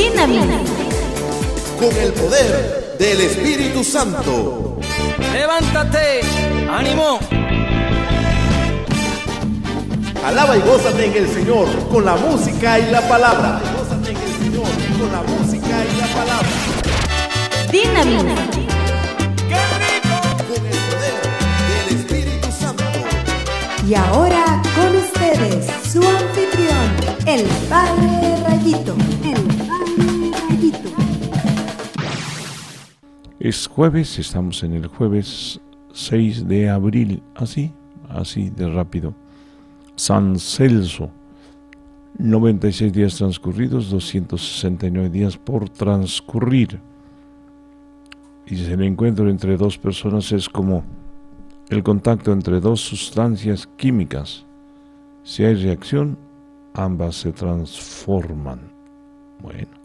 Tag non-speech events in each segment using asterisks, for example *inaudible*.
Dinamita. Con el poder del Espíritu Santo. Levántate, ánimo. Alaba y gózate en el Señor con la música y la palabra. Gózate en el Señor con la música y la palabra. Dinamita. ¡Qué rico! Con el poder del Espíritu Santo. Y ahora con ustedes, su anfitrión, el Padre Rayito. El Es jueves, estamos en el jueves 6 de abril, así, así de rápido. San Celso, 96 días transcurridos, 269 días por transcurrir. Y el encuentro entre dos personas es como el contacto entre dos sustancias químicas. Si hay reacción, ambas se transforman. Bueno.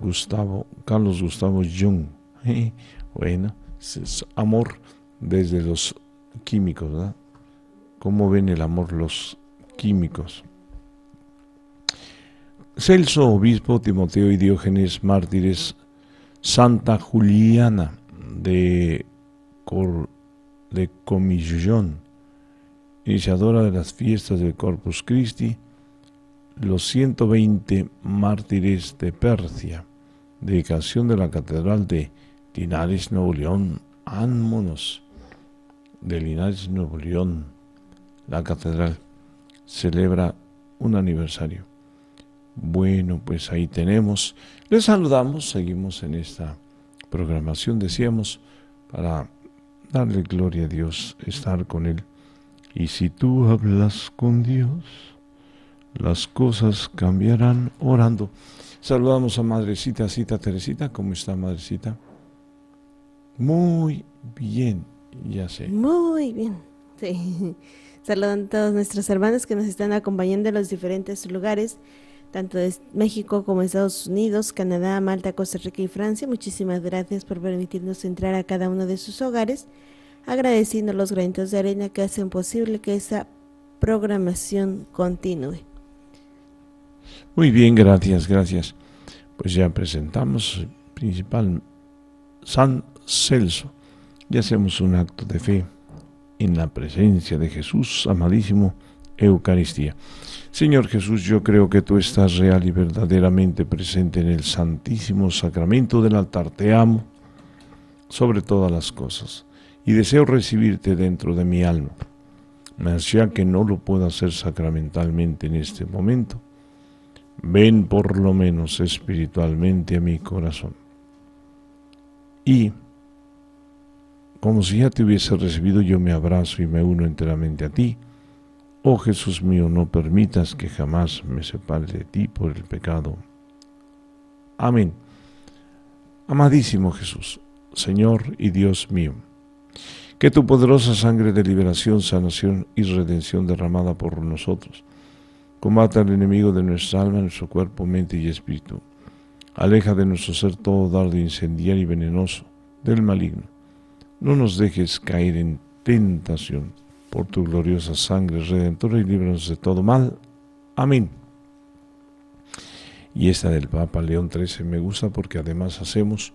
Gustavo, Carlos Gustavo Jung. *laughs* Bueno, es amor desde los químicos, ¿verdad? ¿Cómo ven el amor los químicos? Celso, obispo, Timoteo y Diógenes, mártires, Santa Juliana de, Cor, de Comillón, iniciadora de las fiestas del Corpus Christi, los 120 mártires de Persia, dedicación de la Catedral de Linares, Nuevo León, Ánmonos, de Linares, Nuevo León, la Catedral celebra un aniversario. Bueno, pues ahí tenemos. Les saludamos, seguimos en esta programación, decíamos, para darle gloria a Dios, estar con Él. Y si tú hablas con Dios, las cosas cambiarán orando. Saludamos a Madrecita Cita Teresita. ¿Cómo está Madrecita? Muy bien, ya sé. Muy bien. Sí. Saludan a todos nuestros hermanos que nos están acompañando en los diferentes lugares, tanto de México como Estados Unidos, Canadá, Malta, Costa Rica y Francia. Muchísimas gracias por permitirnos entrar a cada uno de sus hogares, agradeciendo los granitos de arena que hacen posible que esa programación continúe. Muy bien, gracias, gracias. Pues ya presentamos principal San Celso y hacemos un acto de fe en la presencia de Jesús, amadísimo, Eucaristía. Señor Jesús, yo creo que tú estás real y verdaderamente presente en el santísimo sacramento del altar. Te amo sobre todas las cosas y deseo recibirte dentro de mi alma. Ya que no lo puedo hacer sacramentalmente en este momento, ven por lo menos espiritualmente a mi corazón. Y como si ya te hubiese recibido, yo me abrazo y me uno enteramente a ti. Oh Jesús mío, no permitas que jamás me separe de ti por el pecado. Amén. Amadísimo Jesús, Señor y Dios mío, que tu poderosa sangre de liberación, sanación y redención derramada por nosotros, combata al enemigo de nuestra alma, nuestro cuerpo, mente y espíritu. Aleja de nuestro ser todo dardo incendiario y venenoso del maligno no nos dejes caer en tentación por tu gloriosa sangre redentora y líbranos de todo mal. Amén. Y esta del Papa León XIII me gusta porque además hacemos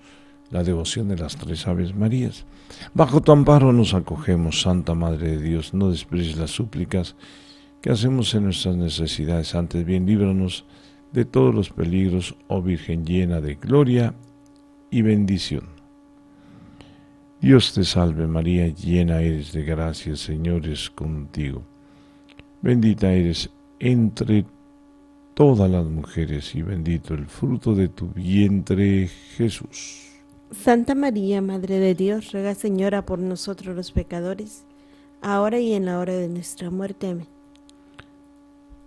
la devoción de las tres Aves Marías. Bajo tu amparo nos acogemos, Santa Madre de Dios, no desprecies las súplicas que hacemos en nuestras necesidades, antes bien líbranos de todos los peligros, oh Virgen llena de gloria y bendición. Dios te salve María, llena eres de gracia, Señor es contigo. Bendita eres entre todas las mujeres y bendito el fruto de tu vientre Jesús. Santa María, Madre de Dios, ruega Señora por nosotros los pecadores, ahora y en la hora de nuestra muerte. Amén.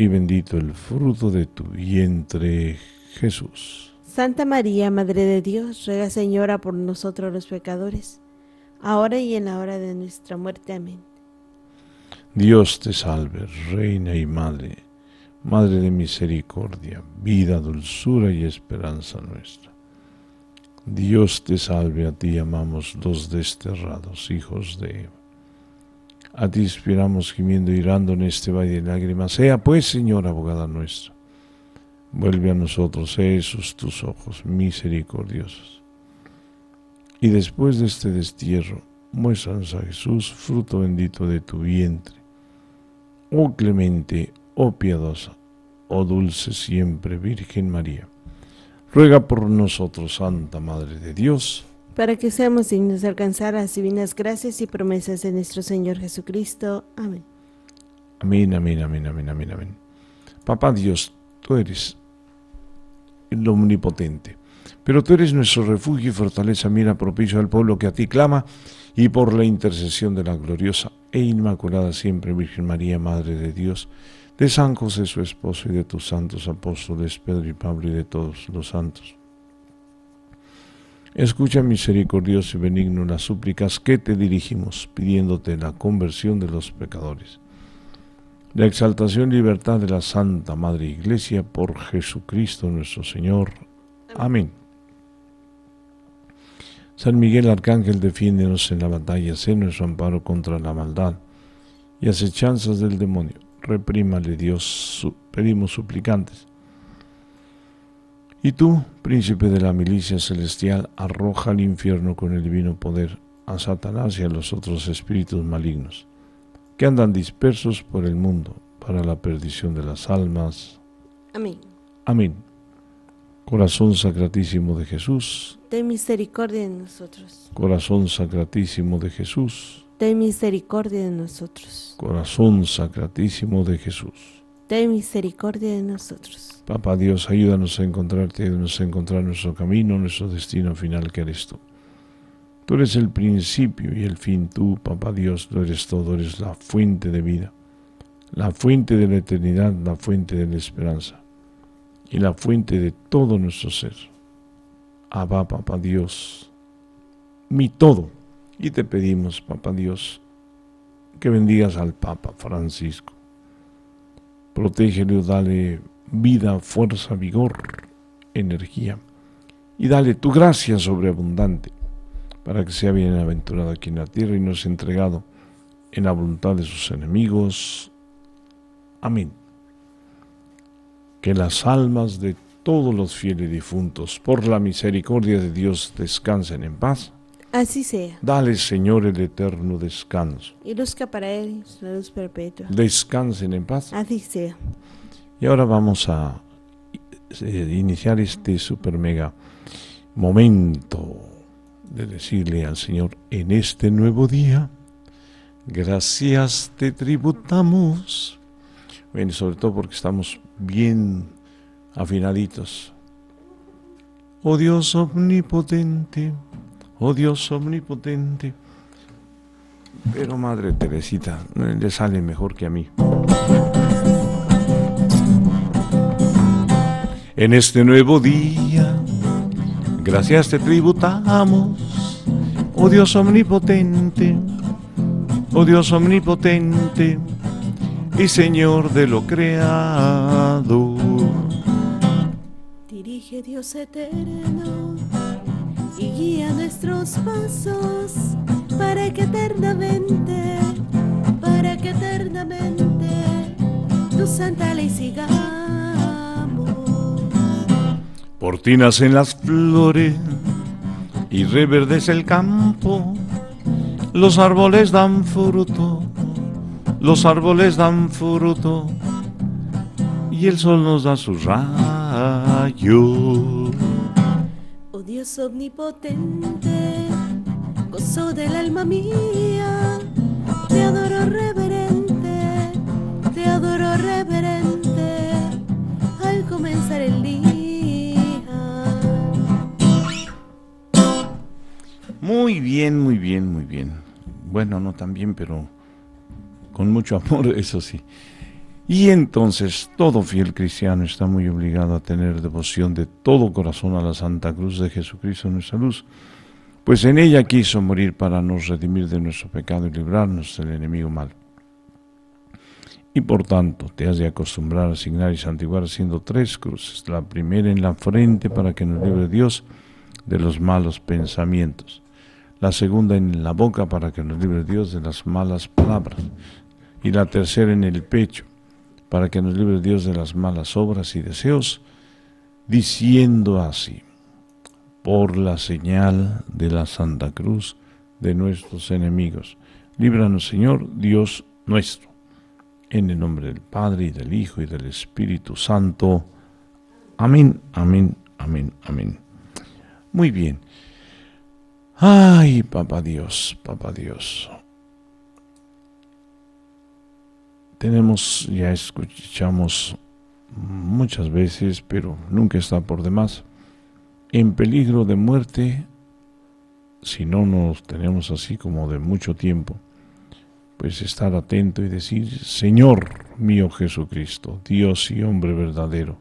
y bendito el fruto de tu vientre Jesús. Santa María, Madre de Dios, ruega Señora por nosotros los pecadores, ahora y en la hora de nuestra muerte. Amén. Dios te salve, Reina y Madre, Madre de misericordia, vida, dulzura y esperanza nuestra. Dios te salve, a ti amamos los desterrados hijos de Eva. A ti inspiramos gimiendo y llorando en este valle de lágrimas. Sea pues, Señor, abogada nuestra. Vuelve a nosotros esos tus ojos misericordiosos. Y después de este destierro, muéstranos a Jesús, fruto bendito de tu vientre. Oh clemente, oh piadosa, oh dulce siempre Virgen María. Ruega por nosotros, Santa Madre de Dios, para que seamos dignos de alcanzar las divinas gracias y promesas de nuestro Señor Jesucristo. Amén. Amén, amén, amén, amén, amén, amén. Papá Dios, tú eres el omnipotente, pero tú eres nuestro refugio y fortaleza, mira propicio al pueblo que a ti clama, y por la intercesión de la gloriosa e inmaculada siempre Virgen María, Madre de Dios, de San José su esposo y de tus santos apóstoles Pedro y Pablo y de todos los santos. Escucha misericordioso y benigno las súplicas que te dirigimos, pidiéndote la conversión de los pecadores, la exaltación y libertad de la Santa Madre Iglesia por Jesucristo nuestro Señor. Amén. San Miguel Arcángel, defiéndenos en la batalla, sé nuestro amparo contra la maldad y acechanzas del demonio reprímale Dios, pedimos suplicantes. Y tú, príncipe de la milicia celestial, arroja al infierno con el divino poder a Satanás y a los otros espíritus malignos, que andan dispersos por el mundo para la perdición de las almas. Amén. Amén. Corazón sacratísimo de Jesús. Ten misericordia de nosotros. Corazón sacratísimo de Jesús Ten misericordia de nosotros. Corazón sacratísimo de Jesús. Ten misericordia de nosotros. Papá Dios, ayúdanos a encontrarte, ayúdanos a encontrar nuestro camino, nuestro destino final que eres tú. Tú eres el principio y el fin, tú, Papá Dios, tú eres todo, eres la fuente de vida, la fuente de la eternidad, la fuente de la esperanza y la fuente de todo nuestro ser. Abba, Papá Dios, mi todo y te pedimos, Papa Dios, que bendigas al Papa Francisco. Protégele, dale vida, fuerza, vigor, energía. Y dale tu gracia sobreabundante para que sea bienaventurado aquí en la tierra y nos entregado en la voluntad de sus enemigos. Amén. Que las almas de todos los fieles difuntos, por la misericordia de Dios, descansen en paz Así sea. Dale, Señor, el eterno descanso. Y luzca para él la luz perpetua. Descansen en paz. Así sea. Y ahora vamos a eh, iniciar este super mega momento de decirle al Señor en este nuevo día, gracias te tributamos. Bueno, sobre todo porque estamos bien afinaditos. Oh Dios omnipotente oh Dios omnipotente. Pero Madre Teresita, le sale mejor que a mí. En este nuevo día, gracias te tributamos, oh Dios omnipotente, oh Dios omnipotente y Señor de lo creado. Dirige Dios eterno y guía nuestros pasos para que eternamente, para que eternamente tu santa ley sigamos. Por ti nacen las flores y reverdece el campo, los árboles dan fruto, los árboles dan fruto y el sol nos da sus rayos. Dios omnipotente, gozo del alma mía, te adoro reverente, te adoro reverente al comenzar el día. Muy bien, muy bien, muy bien. Bueno, no tan bien, pero con mucho amor, *laughs* eso sí. Y entonces todo fiel cristiano está muy obligado a tener devoción de todo corazón a la Santa Cruz de Jesucristo nuestra luz, pues en ella quiso morir para nos redimir de nuestro pecado y librarnos del enemigo mal. Y por tanto te has de acostumbrar a asignar y santiguar haciendo tres cruces, la primera en la frente para que nos libre Dios de los malos pensamientos, la segunda en la boca para que nos libre Dios de las malas palabras, y la tercera en el pecho para que nos libre Dios de las malas obras y deseos, diciendo así, por la señal de la Santa Cruz de nuestros enemigos. Líbranos, Señor, Dios nuestro. En el nombre del Padre y del Hijo y del Espíritu Santo. Amén, amén, amén, amén. Muy bien. Ay, Papá Dios, Papá Dios. tenemos, ya escuchamos muchas veces, pero nunca está por demás, en peligro de muerte, si no nos tenemos así como de mucho tiempo, pues estar atento y decir, Señor mío Jesucristo, Dios y hombre verdadero,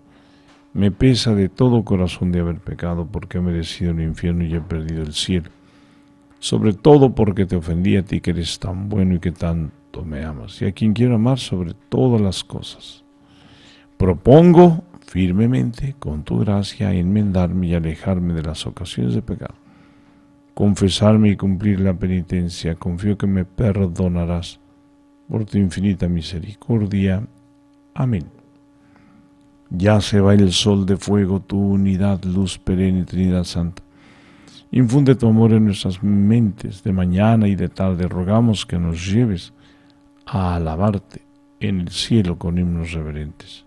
me pesa de todo corazón de haber pecado porque he merecido el infierno y he perdido el cielo. Sobre todo porque te ofendí a ti que eres tan bueno y que tan me amas y a quien quiero amar sobre todas las cosas. Propongo firmemente, con tu gracia, enmendarme y alejarme de las ocasiones de pecado, confesarme y cumplir la penitencia. Confío que me perdonarás por tu infinita misericordia. Amén. Ya se va el sol de fuego, tu unidad, luz perenne, Trinidad Santa. Infunde tu amor en nuestras mentes de mañana y de tarde. Rogamos que nos lleves a alabarte en el cielo con himnos reverentes.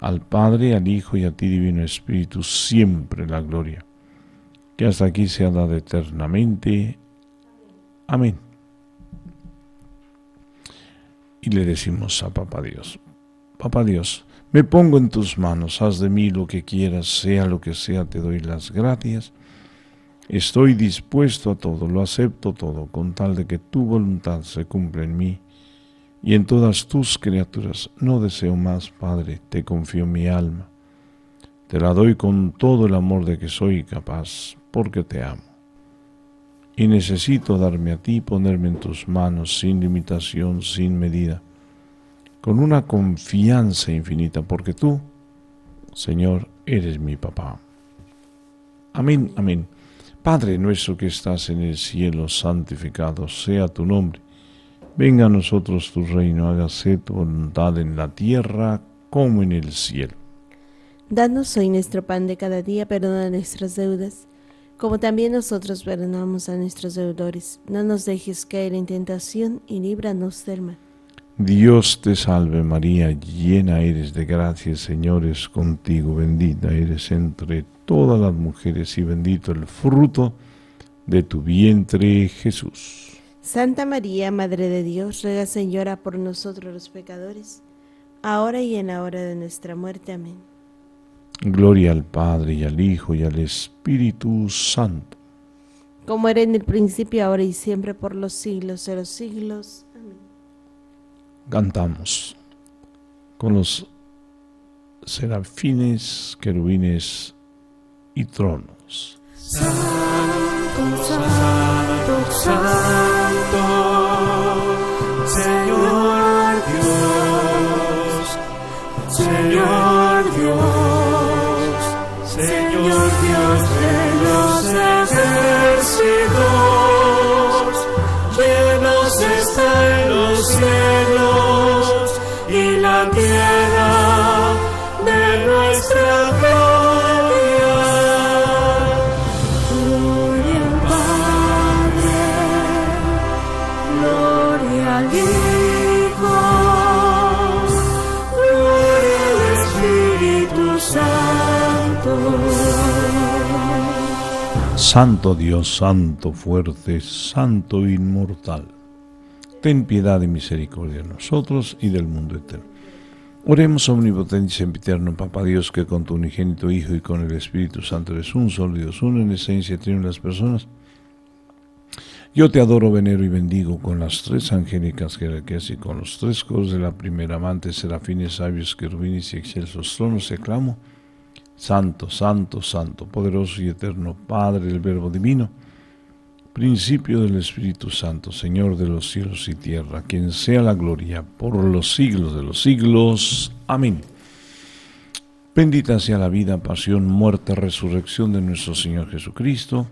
Al Padre, al Hijo y a ti, Divino Espíritu, siempre la gloria, que hasta aquí sea dada eternamente. Amén. Y le decimos a Papá Dios, Papá Dios, me pongo en tus manos, haz de mí lo que quieras, sea lo que sea, te doy las gracias. Estoy dispuesto a todo, lo acepto todo, con tal de que tu voluntad se cumpla en mí y en todas tus criaturas. No deseo más, Padre, te confío mi alma. Te la doy con todo el amor de que soy capaz, porque te amo. Y necesito darme a ti, ponerme en tus manos sin limitación, sin medida, con una confianza infinita, porque tú, Señor, eres mi papá. Amén, amén. Padre nuestro que estás en el cielo, santificado sea tu nombre Venga a nosotros tu reino, hágase tu voluntad en la tierra como en el cielo. Danos hoy nuestro pan de cada día, perdona nuestras deudas, como también nosotros perdonamos a nuestros deudores. No nos dejes caer en tentación y líbranos del mal. Dios te salve María, llena eres de gracia, Señor es contigo, bendita eres entre todas las mujeres y bendito el fruto de tu vientre Jesús. Santa María, Madre de Dios, ruega Señora por nosotros los pecadores, ahora y en la hora de nuestra muerte. Amén. Gloria al Padre y al Hijo y al Espíritu Santo. Como era en el principio, ahora y siempre, por los siglos de los siglos. Amén. Cantamos con los serafines, querubines y tronos. Santo, santo, santo. Señor Dios, Señor Dios, Señor Dios de los ejércitos, llenos están los cielos y la tierra de nuestra gloria. Santo Dios, Santo fuerte, Santo inmortal, ten piedad y misericordia de nosotros y del mundo eterno. Oremos omnipotente y sempiterno, Papa Dios, que con tu unigénito Hijo y con el Espíritu Santo eres un solo Dios, uno en esencia, tiene las personas, Yo te adoro, venero y bendigo con las tres angélicas jerarquías y con los tres coros de la primera amante, serafines, sabios, querubines y excelsos tronos, te clamo, Santo, Santo, Santo, poderoso y eterno Padre del Verbo Divino, principio del Espíritu Santo, Señor de los cielos y tierra, quien sea la gloria por los siglos de los siglos. Amén. Bendita sea la vida, pasión, muerte, resurrección de nuestro Señor Jesucristo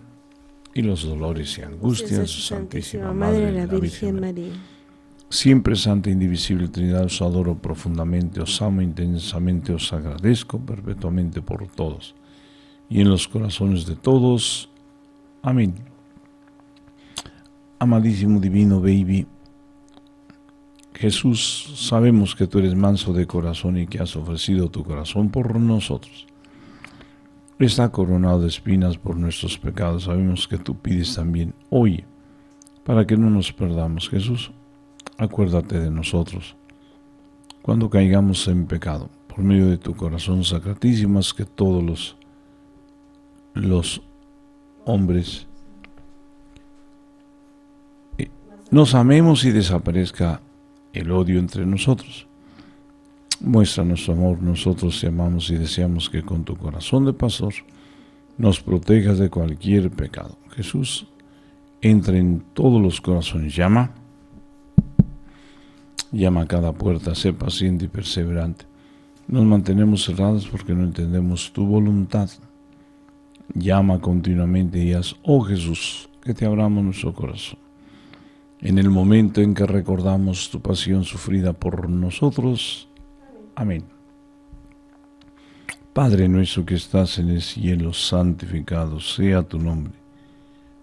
y los dolores y angustias de su Santísima Madre, la Virgen María. Siempre Santa Indivisible Trinidad, os adoro profundamente, os amo intensamente, os agradezco perpetuamente por todos y en los corazones de todos. Amén. Amadísimo Divino Baby, Jesús, sabemos que tú eres manso de corazón y que has ofrecido tu corazón por nosotros está coronado de espinas por nuestros pecados. Sabemos que tú pides también hoy para que no nos perdamos. Jesús, acuérdate de nosotros cuando caigamos en pecado, por medio de tu corazón sacratísimo, que todos los, los hombres nos amemos y desaparezca el odio entre nosotros. Muestra nuestro amor, nosotros te amamos y deseamos que con tu corazón de pastor nos protejas de cualquier pecado. Jesús, entra en todos los corazones, llama, llama a cada puerta, sé paciente y perseverante. Nos mantenemos cerrados porque no entendemos tu voluntad. Llama continuamente y haz, oh Jesús, que te abramos nuestro corazón. En el momento en que recordamos tu pasión sufrida por nosotros, Amén. Padre nuestro que estás en el cielo, santificado sea tu nombre.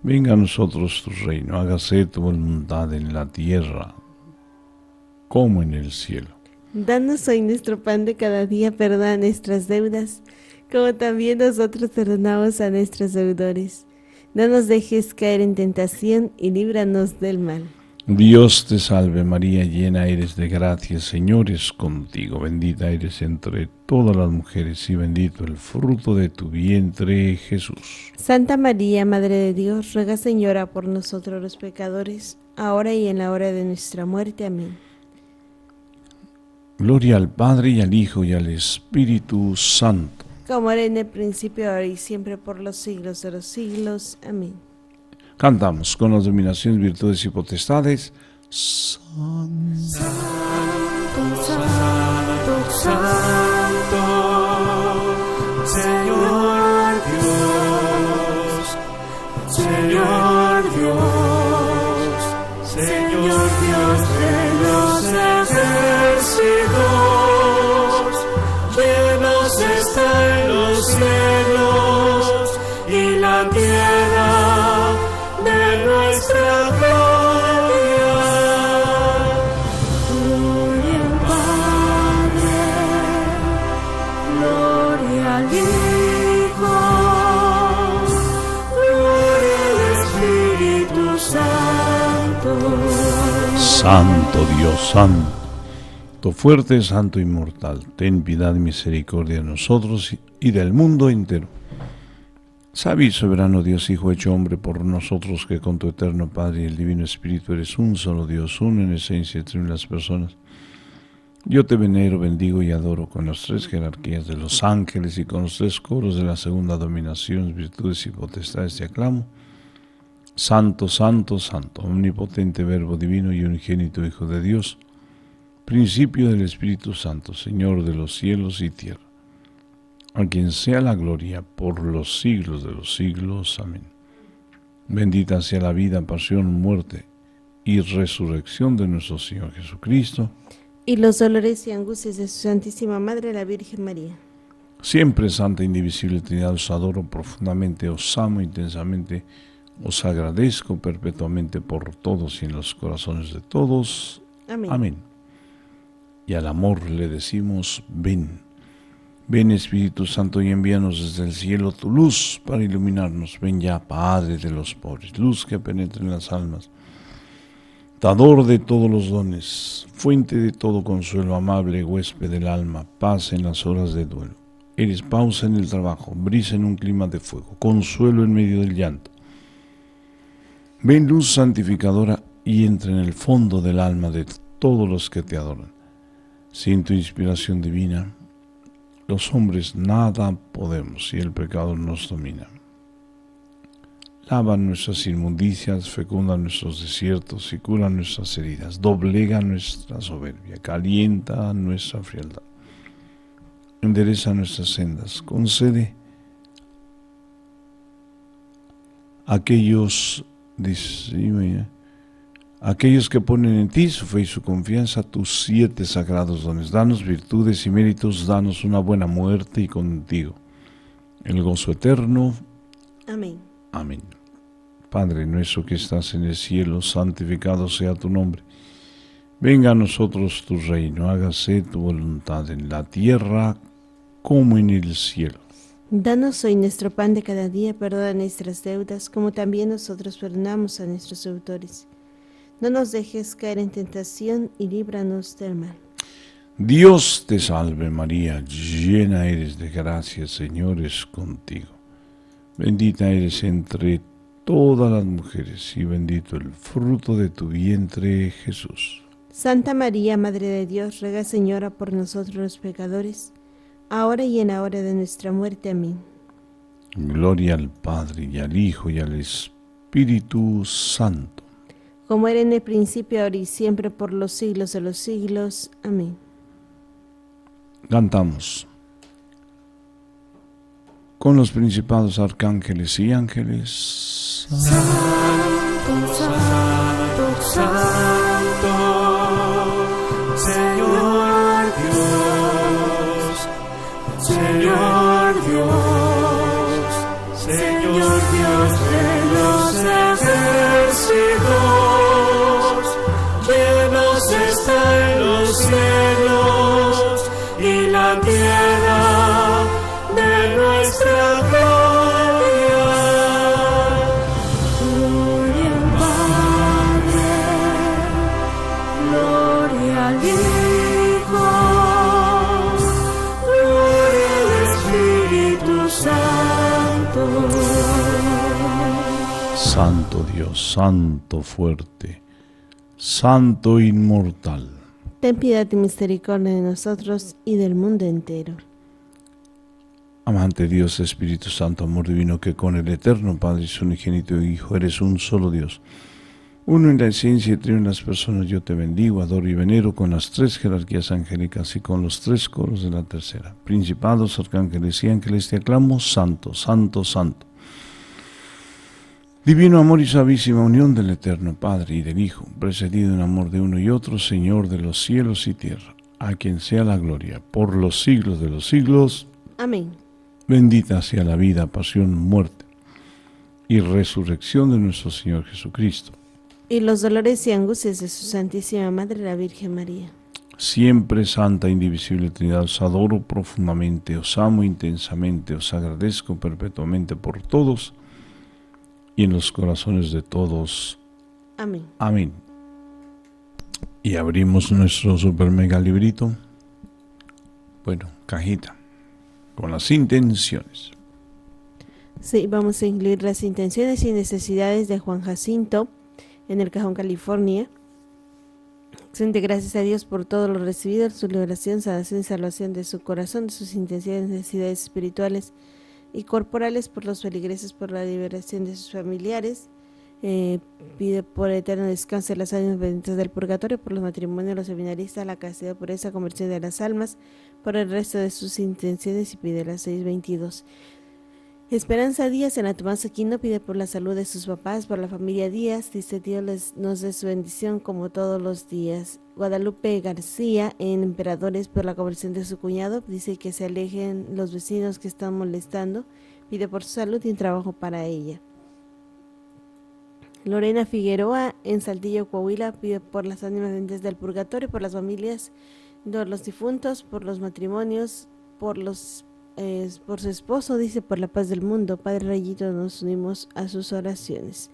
Venga a nosotros tu reino, hágase tu voluntad en la tierra como en el cielo. Danos hoy nuestro pan de cada día, perdona nuestras deudas, como también nosotros perdonamos a nuestros deudores. No nos dejes caer en tentación y líbranos del mal. Dios te salve María, llena eres de gracia, Señor es contigo, bendita eres entre todas las mujeres y bendito el fruto de tu vientre Jesús. Santa María, Madre de Dios, ruega Señora por nosotros los pecadores, ahora y en la hora de nuestra muerte. Amén. Gloria al Padre y al Hijo y al Espíritu Santo. Como era en el principio, ahora y siempre por los siglos de los siglos. Amén. Cantamos con las dominaciones, virtudes y potestades. Santo, Santo, Santo, Señor Dios, Señor Santo Dios, Santo, fuerte, santo, inmortal, ten piedad y misericordia de nosotros y del mundo entero. Sabio y soberano Dios, Hijo hecho hombre por nosotros, que con tu eterno Padre y el Divino Espíritu eres un solo Dios, uno en esencia entre las personas. Yo te venero, bendigo y adoro con las tres jerarquías de los ángeles y con los tres coros de la segunda dominación, virtudes y potestades te aclamo. Santo, santo, santo, omnipotente Verbo divino y unigénito Hijo de Dios, principio del Espíritu Santo, Señor de los cielos y tierra a quien sea la gloria por los siglos de los siglos. Amén. Bendita sea la vida, pasión, muerte y resurrección de nuestro Señor Jesucristo. Y los dolores y angustias de su Santísima Madre, la Virgen María. Siempre Santa Indivisible Trinidad, os adoro profundamente, os amo intensamente, os agradezco perpetuamente por todos y en los corazones de todos. Amén. Amén. Y al amor le decimos, ven. Ven Espíritu Santo y envíanos desde el cielo tu luz para iluminarnos. Ven ya, Padre de los pobres, luz que penetre en las almas. Dador de todos los dones, fuente de todo consuelo, amable huésped del alma, paz en las horas de duelo. Eres pausa en el trabajo, brisa en un clima de fuego, consuelo en medio del llanto. Ven luz santificadora y entra en el fondo del alma de todos los que te adoran. Sin tu inspiración divina, los hombres nada podemos y el pecado nos domina. Lava nuestras inmundicias, fecunda nuestros desiertos y cura nuestras heridas. Doblega nuestra soberbia, calienta nuestra frialdad. Endereza nuestras sendas, concede a aquellos, dice, aquellos que ponen en ti su fe y su confianza tus siete sagrados dones. Danos virtudes y méritos, danos una buena muerte y contigo el gozo eterno. Amén. Amén. Padre nuestro que estás en el cielo, santificado sea tu nombre. Venga a nosotros tu reino, hágase tu voluntad en la tierra como en el cielo. Danos hoy nuestro pan de cada día, perdona nuestras deudas, como también nosotros perdonamos a nuestros autores. No nos dejes caer en tentación y líbranos del mal. Dios te salve María, llena eres de gracia, Señor es contigo. Bendita eres entre todas las mujeres y bendito el fruto de tu vientre, Jesús. Santa María, Madre de Dios, ruega Señora por nosotros los pecadores, ahora y en la hora de nuestra muerte. Amén. Gloria al Padre y al Hijo y al Espíritu Santo. Como era en el principio, ahora y siempre, por los siglos de los siglos. Amén. Cantamos con los principados arcángeles y ángeles. Santo, Dios, Santo fuerte, Santo inmortal. Ten piedad y misericordia de nosotros y del mundo entero. Amante Dios, Espíritu Santo, amor divino, que con el eterno Padre y su unigénito Hijo eres un solo Dios. Uno en la esencia y tres en las personas, yo te bendigo, adoro y venero con las tres jerarquías angélicas y con los tres coros de la tercera. Principados, arcángeles y ángeles, te aclamo, Santo, Santo, Santo. Divino amor y suavísima unión del eterno Padre y del Hijo, precedido en amor de uno y otro, Señor de los cielos y tierra, a quien sea la gloria por los siglos de los siglos. Amén. Bendita sea la vida, pasión, muerte y resurrección de nuestro Señor Jesucristo. Y los dolores y angustias de su Santísima Madre, la Virgen María. Siempre Santa, Indivisible Trinidad, os adoro profundamente, os amo intensamente, os agradezco perpetuamente por todos y en los corazones de todos. Amén. Amén. Y abrimos nuestro super mega librito. Bueno, cajita. Con las intenciones. Sí, vamos a incluir las intenciones y necesidades de Juan Jacinto en el Cajón California. De gracias a Dios por todo lo recibido, su liberación, sanación y salvación de su corazón, de sus intenciones, necesidades espirituales y corporales, por los feligreses, por la liberación de sus familiares. Eh, pide por eterno descanso de las ánimas benditas del purgatorio, por los matrimonios de los seminaristas, la castidad por esa conversión de las almas, por el resto de sus intenciones y pide las 622. Esperanza Díaz en la Tomás Aquino pide por la salud de sus papás, por la familia Díaz, dice Dios nos dé su bendición como todos los días. Guadalupe García en Emperadores por la conversión de su cuñado, dice que se alejen los vecinos que están molestando, pide por su salud y un trabajo para ella. Lorena Figueroa en Saltillo, Coahuila, pide por las ánimas benditas del purgatorio, por las familias de los difuntos, por los matrimonios, por los por su esposo, dice, por la paz del mundo. Padre Rayito, nos unimos a sus oraciones.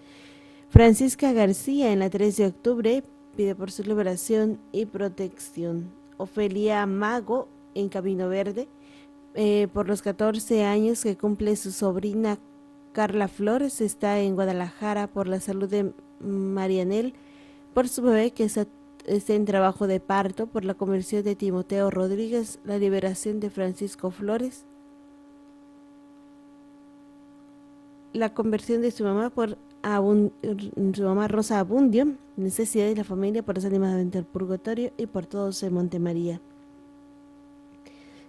Francisca García en la 3 de octubre pide por su liberación y protección. Ofelia Mago en Camino Verde, eh, por los 14 años que cumple su sobrina Carla Flores está en Guadalajara por la salud de Marianel, por su bebé que está en trabajo de parto, por la conversión de Timoteo Rodríguez, la liberación de Francisco Flores, la conversión de su mamá por su mamá Rosa Abundio, necesidad de la familia por las ánimas del purgatorio y por todos en Montemaría.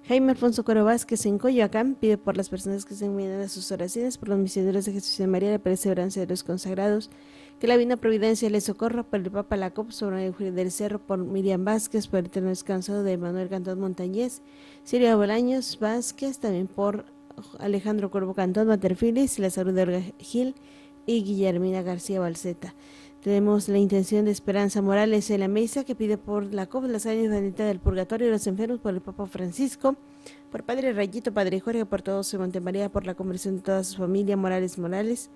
Jaime Alfonso Coro Vázquez en Coyoacán pide por las personas que se envían a sus oraciones, por los misioneros de Jesús y María, la perseverancia de los consagrados, que la divina providencia les socorra, por el Papa Lacop, sobre el del Cerro, por Miriam Vázquez, por el eterno descanso de Manuel Cantón Montañez, Silvia Bolaños Vázquez, también por Alejandro Corvo Cantón Materfilis, la salud de Olga Gil y Guillermina García Balseta. Tenemos la intención de Esperanza Morales en la mesa que pide por la COP, las años bendita del purgatorio y los enfermos por el Papa Francisco, por Padre Rayito, Padre Jorge, por todos en Montemaría, por la conversión de toda su familia, Morales Morales,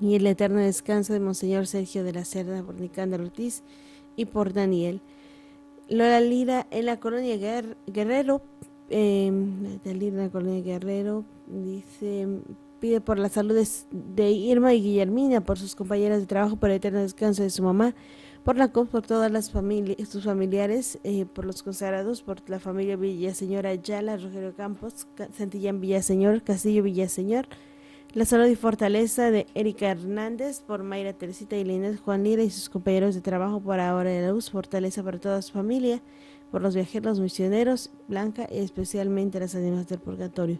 y el eterno descanso de Monseñor Sergio de la Cerda, por Nicandro Ortiz y por Daniel. Lola Lira en la colonia Guer- Guerrero, eh, en la colonia Guerrero, dice, pide por la salud de, Irma y Guillermina, por sus compañeras de trabajo, por el eterno descanso de su mamá, por la COP, por todas las familias, sus familiares, eh, por los consagrados, por la familia Villaseñor Ayala, Rogelio Campos, Ca- Santillán Villaseñor, Castillo Villaseñor, la salud y fortaleza de Erika Hernández, por Mayra Teresita y Inés Juan Lira y sus compañeros de trabajo por Ahora de la Luz, fortaleza para toda su familia, por los viajeros misioneros, Blanca y especialmente las ánimas del purgatorio.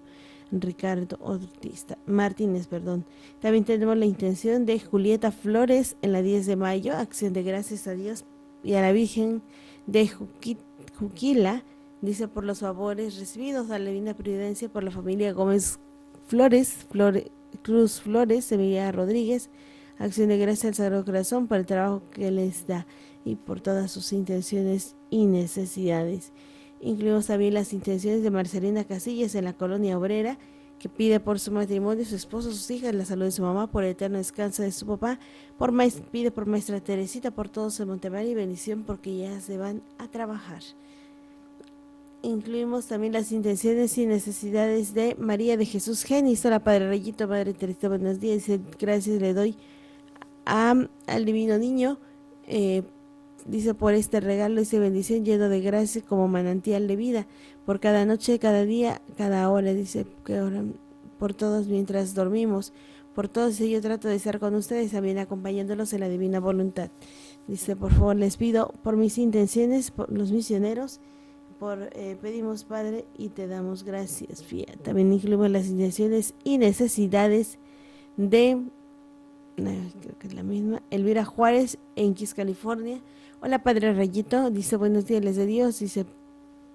Ricardo Ortiz, Martínez, perdón. También tenemos la intención de Julieta Flores en la 10 de mayo, acción de gracias a Dios y a la Virgen de Juqui- Juquila, dice por los favores recibidos a la Divina Providencia por la familia Gómez Flores, Flore- Cruz Flores, Semilla Rodríguez, acción de gracias al Sagrado Corazón por el trabajo que les da y por todas sus intenciones y necesidades. Incluimos también las intenciones de Marcelina Casillas en la colonia obrera, que pide por su matrimonio, su esposo, sus hijas, la salud de su mamá, por el eterno descanso de su papá, por pide por maestra Teresita, por todos en Montevideo y bendición porque ya se van a trabajar. Incluimos también las intenciones y necesidades de María de Jesús Genis. Hola Padre Rayito, Madre Teresita, buenos días. Gracias le doy a- al Divino Niño eh, dice por este regalo y bendición lleno de gracia como manantial de vida, por cada noche, cada día, cada hora, dice que oran por todos mientras dormimos, por todos yo trato de estar con ustedes también acompañándolos en la divina voluntad. Dice, por favor, les pido por mis intenciones, por los misioneros, por eh, pedimos Padre y te damos gracias, Fía. También incluimos las intenciones y necesidades de creo que es la misma. Elvira Juárez, en Kiss, California. Hola, Padre Rayito. Dice, buenos días, les de Dios. Dice,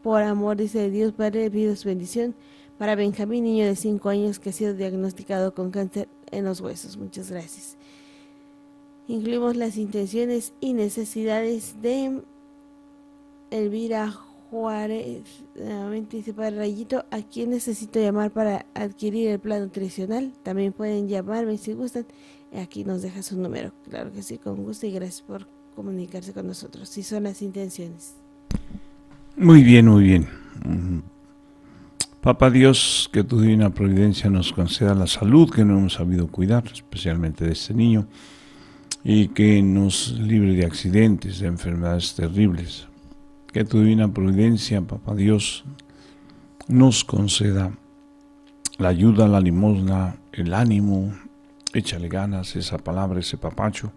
por amor, dice de Dios, Padre, pido su bendición para Benjamín, niño de 5 años que ha sido diagnosticado con cáncer en los huesos. Muchas gracias. Incluimos las intenciones y necesidades de Elvira Juárez. Nuevamente dice Padre Rayito, ¿a quién necesito llamar para adquirir el plan nutricional? También pueden llamarme si gustan. Aquí nos deja su número. Claro que sí, con gusto y gracias por comunicarse con nosotros. Si son las intenciones. Muy bien, muy bien. Papá Dios, que tu divina providencia nos conceda la salud que no hemos sabido cuidar, especialmente de este niño, y que nos libre de accidentes, de enfermedades terribles. Que tu divina providencia, Papá Dios, nos conceda la ayuda, la limosna, el ánimo, échale ganas, esa palabra, ese papacho,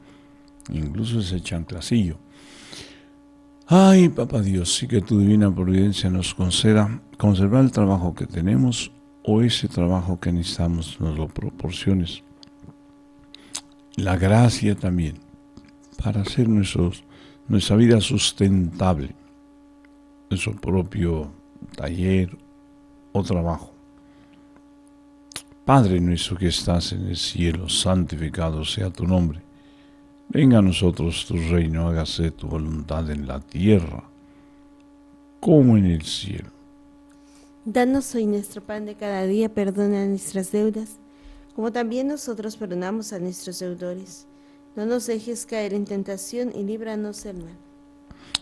incluso ese chanclacillo. Ay, Papá Dios, sí que tu divina providencia nos conceda conservar el trabajo que tenemos o ese trabajo que necesitamos nos lo proporciones. La gracia también para hacer nuestra vida sustentable, nuestro propio taller o trabajo. Padre nuestro que estás en el cielo, santificado sea tu nombre. Venga a nosotros tu reino, hágase tu voluntad en la tierra como en el cielo. Danos hoy nuestro pan de cada día, perdona nuestras deudas, como también nosotros perdonamos a nuestros deudores. No nos dejes caer en tentación y líbranos del mal.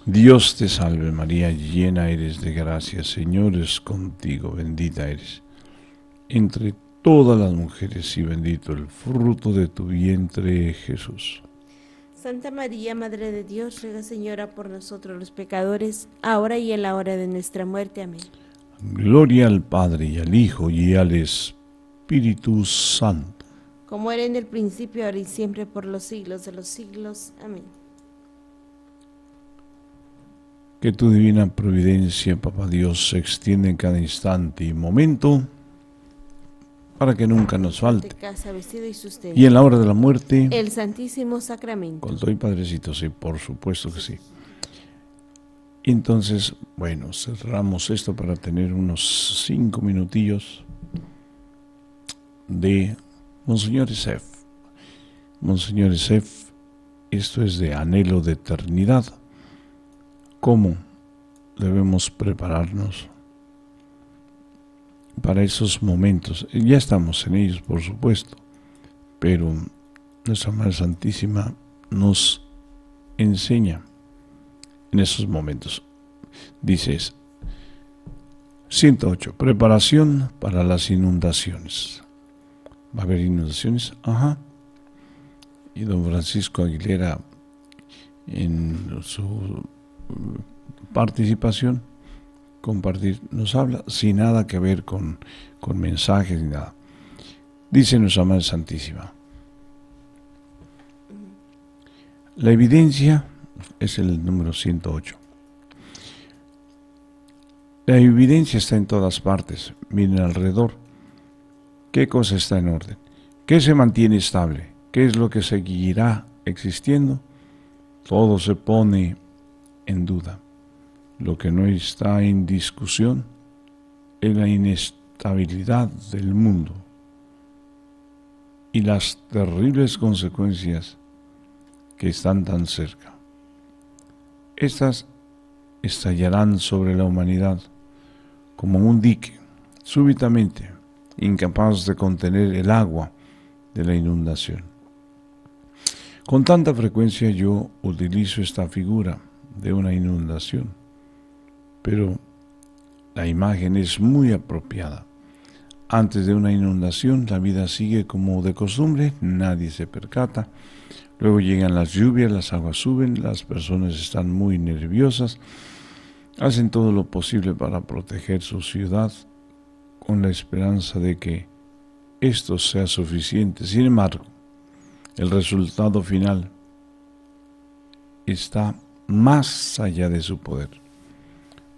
Dios te salve María, llena eres de gracia, Señor es contigo, bendita eres entre todas las mujeres y bendito el fruto de tu vientre, Jesús. Santa María, Madre de Dios, ruega Señora por nosotros los pecadores, ahora y en la hora de nuestra muerte. Amén. Gloria al Padre y al Hijo y al Espíritu Santo. Como era en el principio, ahora y siempre, por los siglos de los siglos. Amén. Que tu divina providencia, Papá Dios, se extienda en cada instante y momento para que nunca nos falte. casa, vestido y sustento. Y en la hora de la muerte, El Santísimo Sacramento. con todo y Padrecito, sí, por supuesto que sí. Entonces, bueno, cerramos esto para tener unos cinco minutillos de Monseñor Esef. Monseñor Esef, esto es de anhelo de eternidad. ¿Cómo debemos prepararnos para esos momentos? Ya estamos en ellos, por supuesto, pero nuestra Madre Santísima nos enseña en esos momentos. Dices 108. Preparación para las inundaciones. ¿Va a haber inundaciones? Ajá. Y don Francisco Aguilera, en su participación, compartir, nos habla sin nada que ver con, con mensajes ni nada. Dice nuestra Madre Santísima. La evidencia es el número 108. La evidencia está en todas partes. Miren alrededor. ¿Qué cosa está en orden? ¿Qué se mantiene estable? ¿Qué es lo que seguirá existiendo? Todo se pone en duda. Lo que no está en discusión es la inestabilidad del mundo y las terribles consecuencias que están tan cerca. Estas estallarán sobre la humanidad como un dique, súbitamente, incapaz de contener el agua de la inundación. Con tanta frecuencia yo utilizo esta figura de una inundación, pero la imagen es muy apropiada. Antes de una inundación la vida sigue como de costumbre, nadie se percata, Luego llegan las lluvias, las aguas suben, las personas están muy nerviosas, hacen todo lo posible para proteger su ciudad con la esperanza de que esto sea suficiente. Sin embargo, el resultado final está más allá de su poder.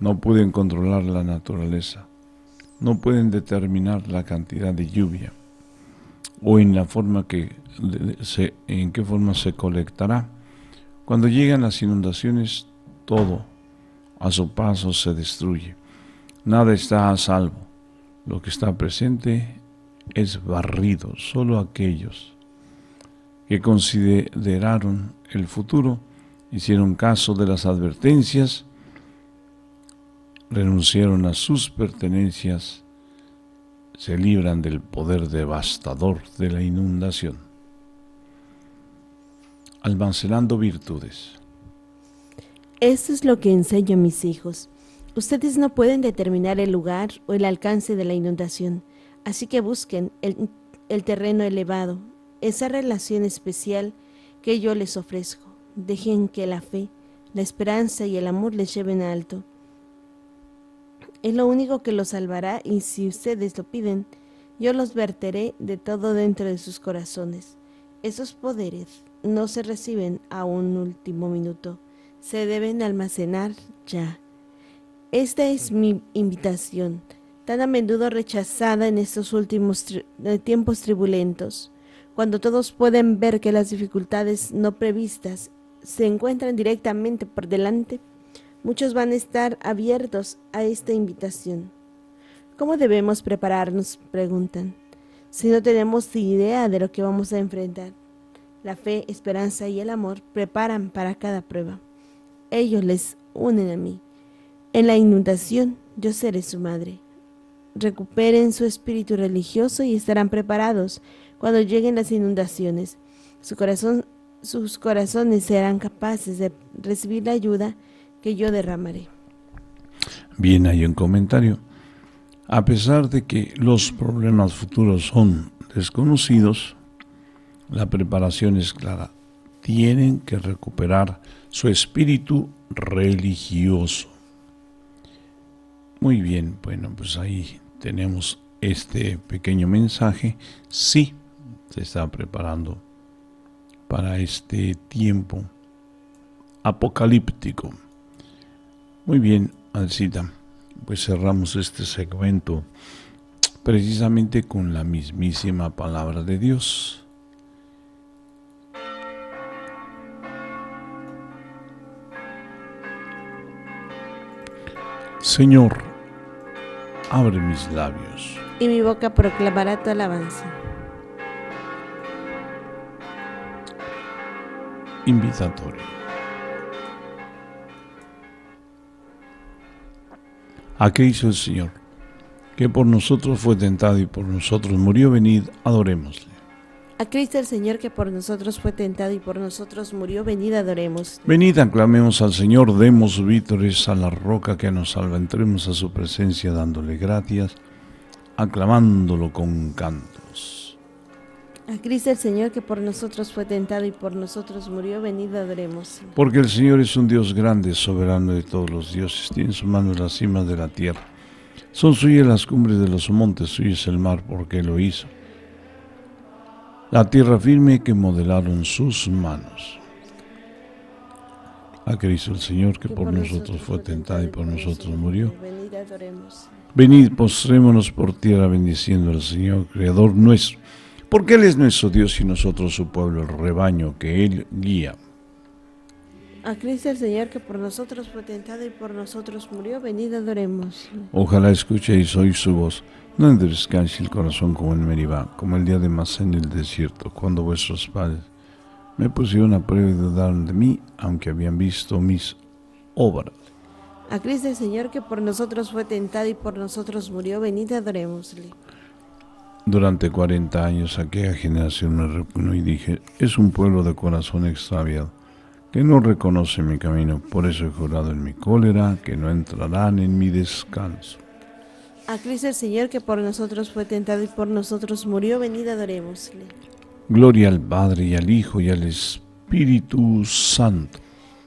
No pueden controlar la naturaleza, no pueden determinar la cantidad de lluvia o en la forma que se, qué forma se colectará. Cuando llegan las inundaciones, todo a su paso se destruye. Nada está a salvo. Lo que está presente es barrido. Solo aquellos que consideraron el futuro, hicieron caso de las advertencias, renunciaron a sus pertenencias, se libran del poder devastador de la inundación. Almacenando virtudes. Esto es lo que enseño a mis hijos. Ustedes no pueden determinar el lugar o el alcance de la inundación, así que busquen el, terreno elevado, esa relación especial que yo les ofrezco. Dejen que la fe, la esperanza y el amor les lleven alto. Es lo único que los salvará y si ustedes lo piden, yo los verteré de todo dentro de sus corazones. Esos poderes no se reciben a un último minuto, se deben almacenar ya. Esta es mi invitación, tan a menudo rechazada en estos últimos tri tiempos tribulentos, cuando todos pueden ver que las dificultades no previstas se encuentran directamente por delante, muchos van a estar abiertos a esta invitación. ¿Cómo debemos prepararnos? preguntan, si no tenemos idea de lo que vamos a enfrentar. La fe, esperanza y el amor preparan para cada prueba. Ellos les unen a mí. En la inundación yo seré su madre. Recuperen su espíritu religioso y estarán preparados cuando lleguen las inundaciones. Sus corazones serán capaces de recibir la ayuda que yo derramaré. Bien, hay un comentario. A pesar de que los problemas futuros son desconocidos, la preparación es clara. Tienen que recuperar su espíritu religioso. Muy bien, bueno, pues ahí tenemos este pequeño mensaje. Sí, se está preparando para este tiempo apocalíptico. Muy bien, Alcita, pues cerramos este segmento precisamente con la mismísima palabra de Dios. Señor, abre mis labios. Y mi boca proclamará tu alabanza. Invitatorio. ¿A qué hizo el Señor? Que por nosotros fue tentado y por nosotros murió. Venid, adorémosle. A Cristo el Señor que por nosotros fue tentado y por nosotros murió, venid adoremos. Venid, aclamemos al Señor, demos vítores a la roca que nos salva, entremos a su presencia dándole gracias, aclamándolo con cantos. A Cristo el Señor que por nosotros fue tentado y por nosotros murió, venid adoremos. Porque el Señor es un Dios grande, soberano de todos los dioses, tiene en su mano las cimas de la tierra. Son suyas las cumbres de los montes, suyo es el mar, porque lo hizo. La tierra firme que modelaron sus manos. A Cristo el Señor que por nosotros fue tentado y por nosotros murió. Venid adoremos. Venid, postrémonos por tierra bendiciendo al Señor, Creador nuestro, porque Él es nuestro Dios y nosotros su pueblo, el rebaño que Él guía. A Cristo el Señor que por nosotros fue tentado y por nosotros murió, venid adoremos. Ojalá escuchéis hoy su voz. No endurezcáis el corazón como en Meribá, como el día de Masá en el desierto, cuando vuestros padres me pusieron a prueba y dudaron de mí, aunque habían visto mis obras. A Cristo el Señor que por nosotros fue tentado y por nosotros murió, venid adorémosle. Durante cuarenta años aquella generación me repugnó y dije, es un pueblo de corazón extraviado, que no reconoce mi camino, por eso he jurado en mi cólera que no entrarán en mi descanso. A Cristo el Señor que por nosotros fue tentado y por nosotros murió, venid adorémosle. Gloria al Padre y al Hijo y al Espíritu Santo.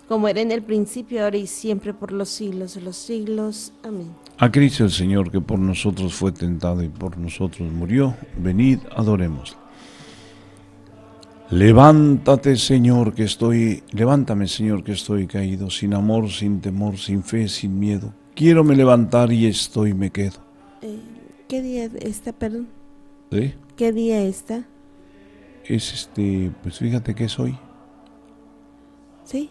Como era en el principio, ahora y siempre, por los siglos de los siglos. Amén. A Cristo el Señor que por nosotros fue tentado y por nosotros murió, venid, adoremos. Levántate, Señor, que estoy, levántame, Señor, que estoy caído, sin amor, sin temor, sin fe, sin miedo. Quiero me levantar y estoy, me quedo. Eh, ¿Qué día está, perdón? ¿Sí? ¿Qué día está? Es este, pues fíjate que es hoy. ¿Sí?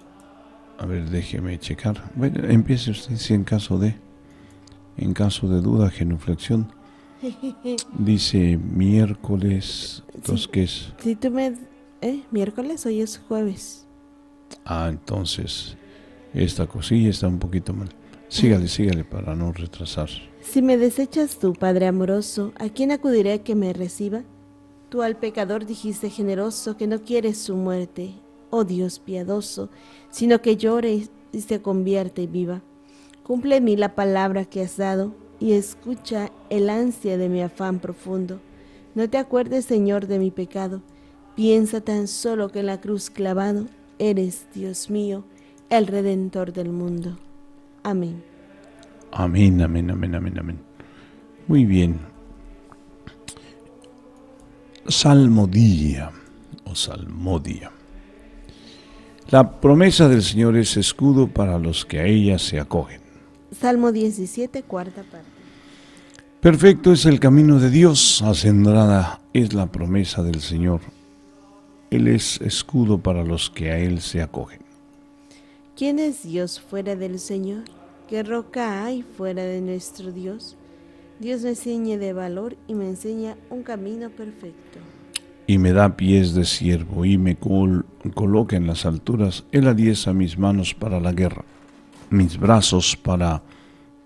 A ver, déjeme checar. Bueno, empiece usted si en caso de, en caso de duda, genuflexión. Dice miércoles, entonces, ¿qué es? Si tú me... ¿Eh? ¿Miércoles? Hoy es jueves. Ah, entonces, esta cosilla está un poquito mal. Sígale, sígale para no retrasar. Si me desechas tú, Padre amoroso, ¿a quién acudiré que me reciba? Tú al pecador dijiste generoso que no quieres su muerte, oh Dios piadoso, sino que llore y se convierte y viva. Cumple en mí la palabra que has dado y escucha el ansia de mi afán profundo. No te acuerdes, Señor, de mi pecado. Piensa tan solo que en la cruz clavado eres, Dios mío, el redentor del mundo. Amén. Amén, amén, amén, amén, amén. Muy bien. Salmodía o salmodia. La promesa del Señor es escudo para los que a ella se acogen. Salmo 17, cuarta parte. Perfecto es el camino de Dios, acendrada es la promesa del Señor. Él es escudo para los que a Él se acogen. ¿Quién es Dios fuera del Señor? ¿Qué roca hay fuera de nuestro Dios? Dios me ciñe de valor y me enseña un camino perfecto. Y me da pies de siervo y me col- coloca en las alturas. Él adiesa mis manos para la guerra, mis brazos para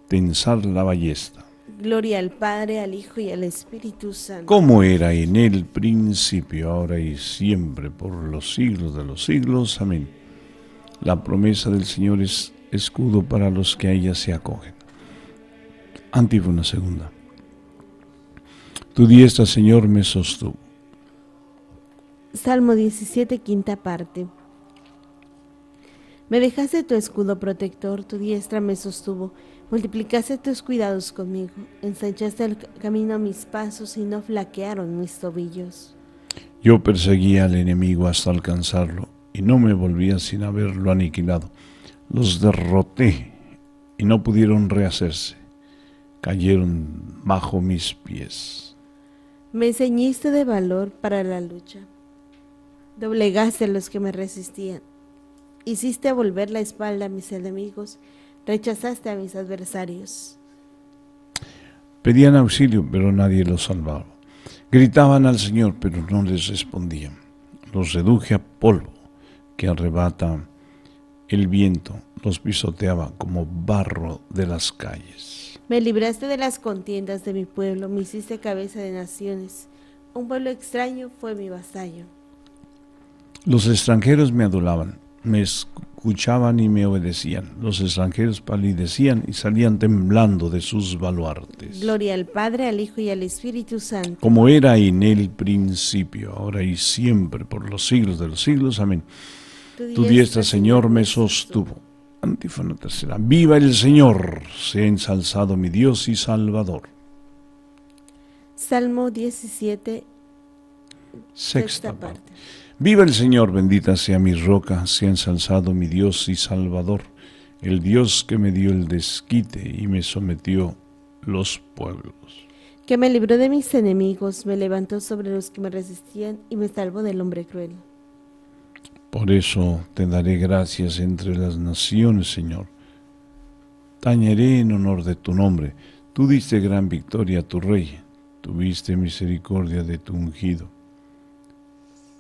tensar la ballesta. Gloria al Padre, al Hijo y al Espíritu Santo. como era en el principio, ahora y siempre, por los siglos de los siglos. Amén. La promesa del Señor es escudo para los que a ella se acogen. Antífona segunda. Tu diestra, Señor, me sostuvo. Salmo 17, quinta parte. Me dejaste tu escudo protector, tu diestra me sostuvo, multiplicaste tus cuidados conmigo, ensanchaste el camino a mis pasos y no flaquearon mis tobillos. Yo perseguía al enemigo hasta alcanzarlo y no me volvía sin haberlo aniquilado. Los derroté y no pudieron rehacerse. Cayeron bajo mis pies. Me ceñiste de valor para la lucha. Doblegaste a los que me resistían. Hiciste volver la espalda a mis enemigos. Rechazaste a mis adversarios. Pedían auxilio, pero nadie los salvaba. Gritaban al Señor, pero no les respondían. Los reduje a polvo que arrebata el viento, los pisoteaba como barro de las calles. Me libraste de las contiendas de mi pueblo, me hiciste cabeza de naciones. Un pueblo extraño fue mi vasallo. Los extranjeros me adulaban, me escuchaban y me obedecían. Los extranjeros palidecían y salían temblando de sus baluartes. Gloria al Padre, al Hijo y al Espíritu Santo. Como era en el principio, ahora y siempre, por los siglos de los siglos. Amén. Tu diestra, Señor, me sostuvo. Antífona tercera. Viva el Señor, sea ensalzado mi Dios y Salvador. Salmo 17, Sexta parte. Viva el Señor, bendita sea mi roca, sea ensalzado mi Dios y Salvador, el Dios que me dio el desquite y me sometió los pueblos. Que me libró de mis enemigos, me levantó sobre los que me resistían y me salvó del hombre cruel. Por eso te daré gracias entre las naciones, Señor. Tañeré en honor de tu nombre. Tú diste gran victoria a tu rey. Tuviste misericordia de tu ungido,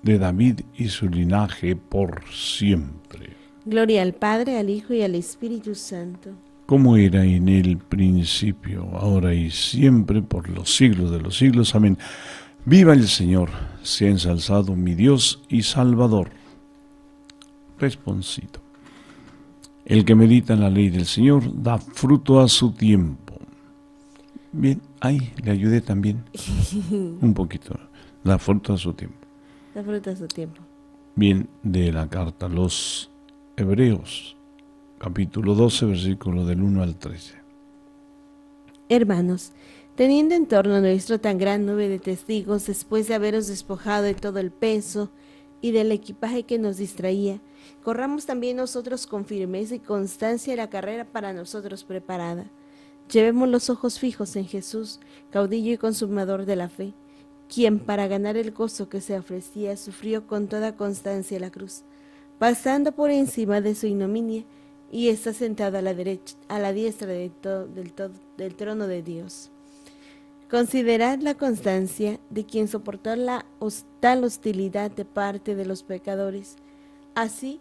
de David y su linaje por siempre. Gloria al Padre, al Hijo y al Espíritu Santo. Como era en el principio, ahora y siempre, por los siglos de los siglos. Amén. Viva el Señor, sea ensalzado mi Dios y Salvador responsito. El que medita en la ley del Señor da fruto a su tiempo. Bien, ahí le ayudé también. *laughs* Un poquito. Da fruto a su tiempo. Da fruto a su tiempo. Bien, de la carta a los Hebreos, capítulo 12, versículo del 1 al 13. Hermanos, teniendo en torno a nuestro tan gran nube de testigos, después de haberos despojado de todo el peso y del equipaje que nos distraía, Corramos también nosotros con firmeza y constancia la carrera para nosotros preparada. Llevemos los ojos fijos en Jesús, caudillo y consumador de la fe, quien para ganar el gozo que se ofrecía sufrió con toda constancia la cruz, pasando por encima de su ignominia y está sentado a la derecha, a la diestra del, del trono de Dios. Considerad la constancia de quien soportó la tal hostilidad de parte de los pecadores. Así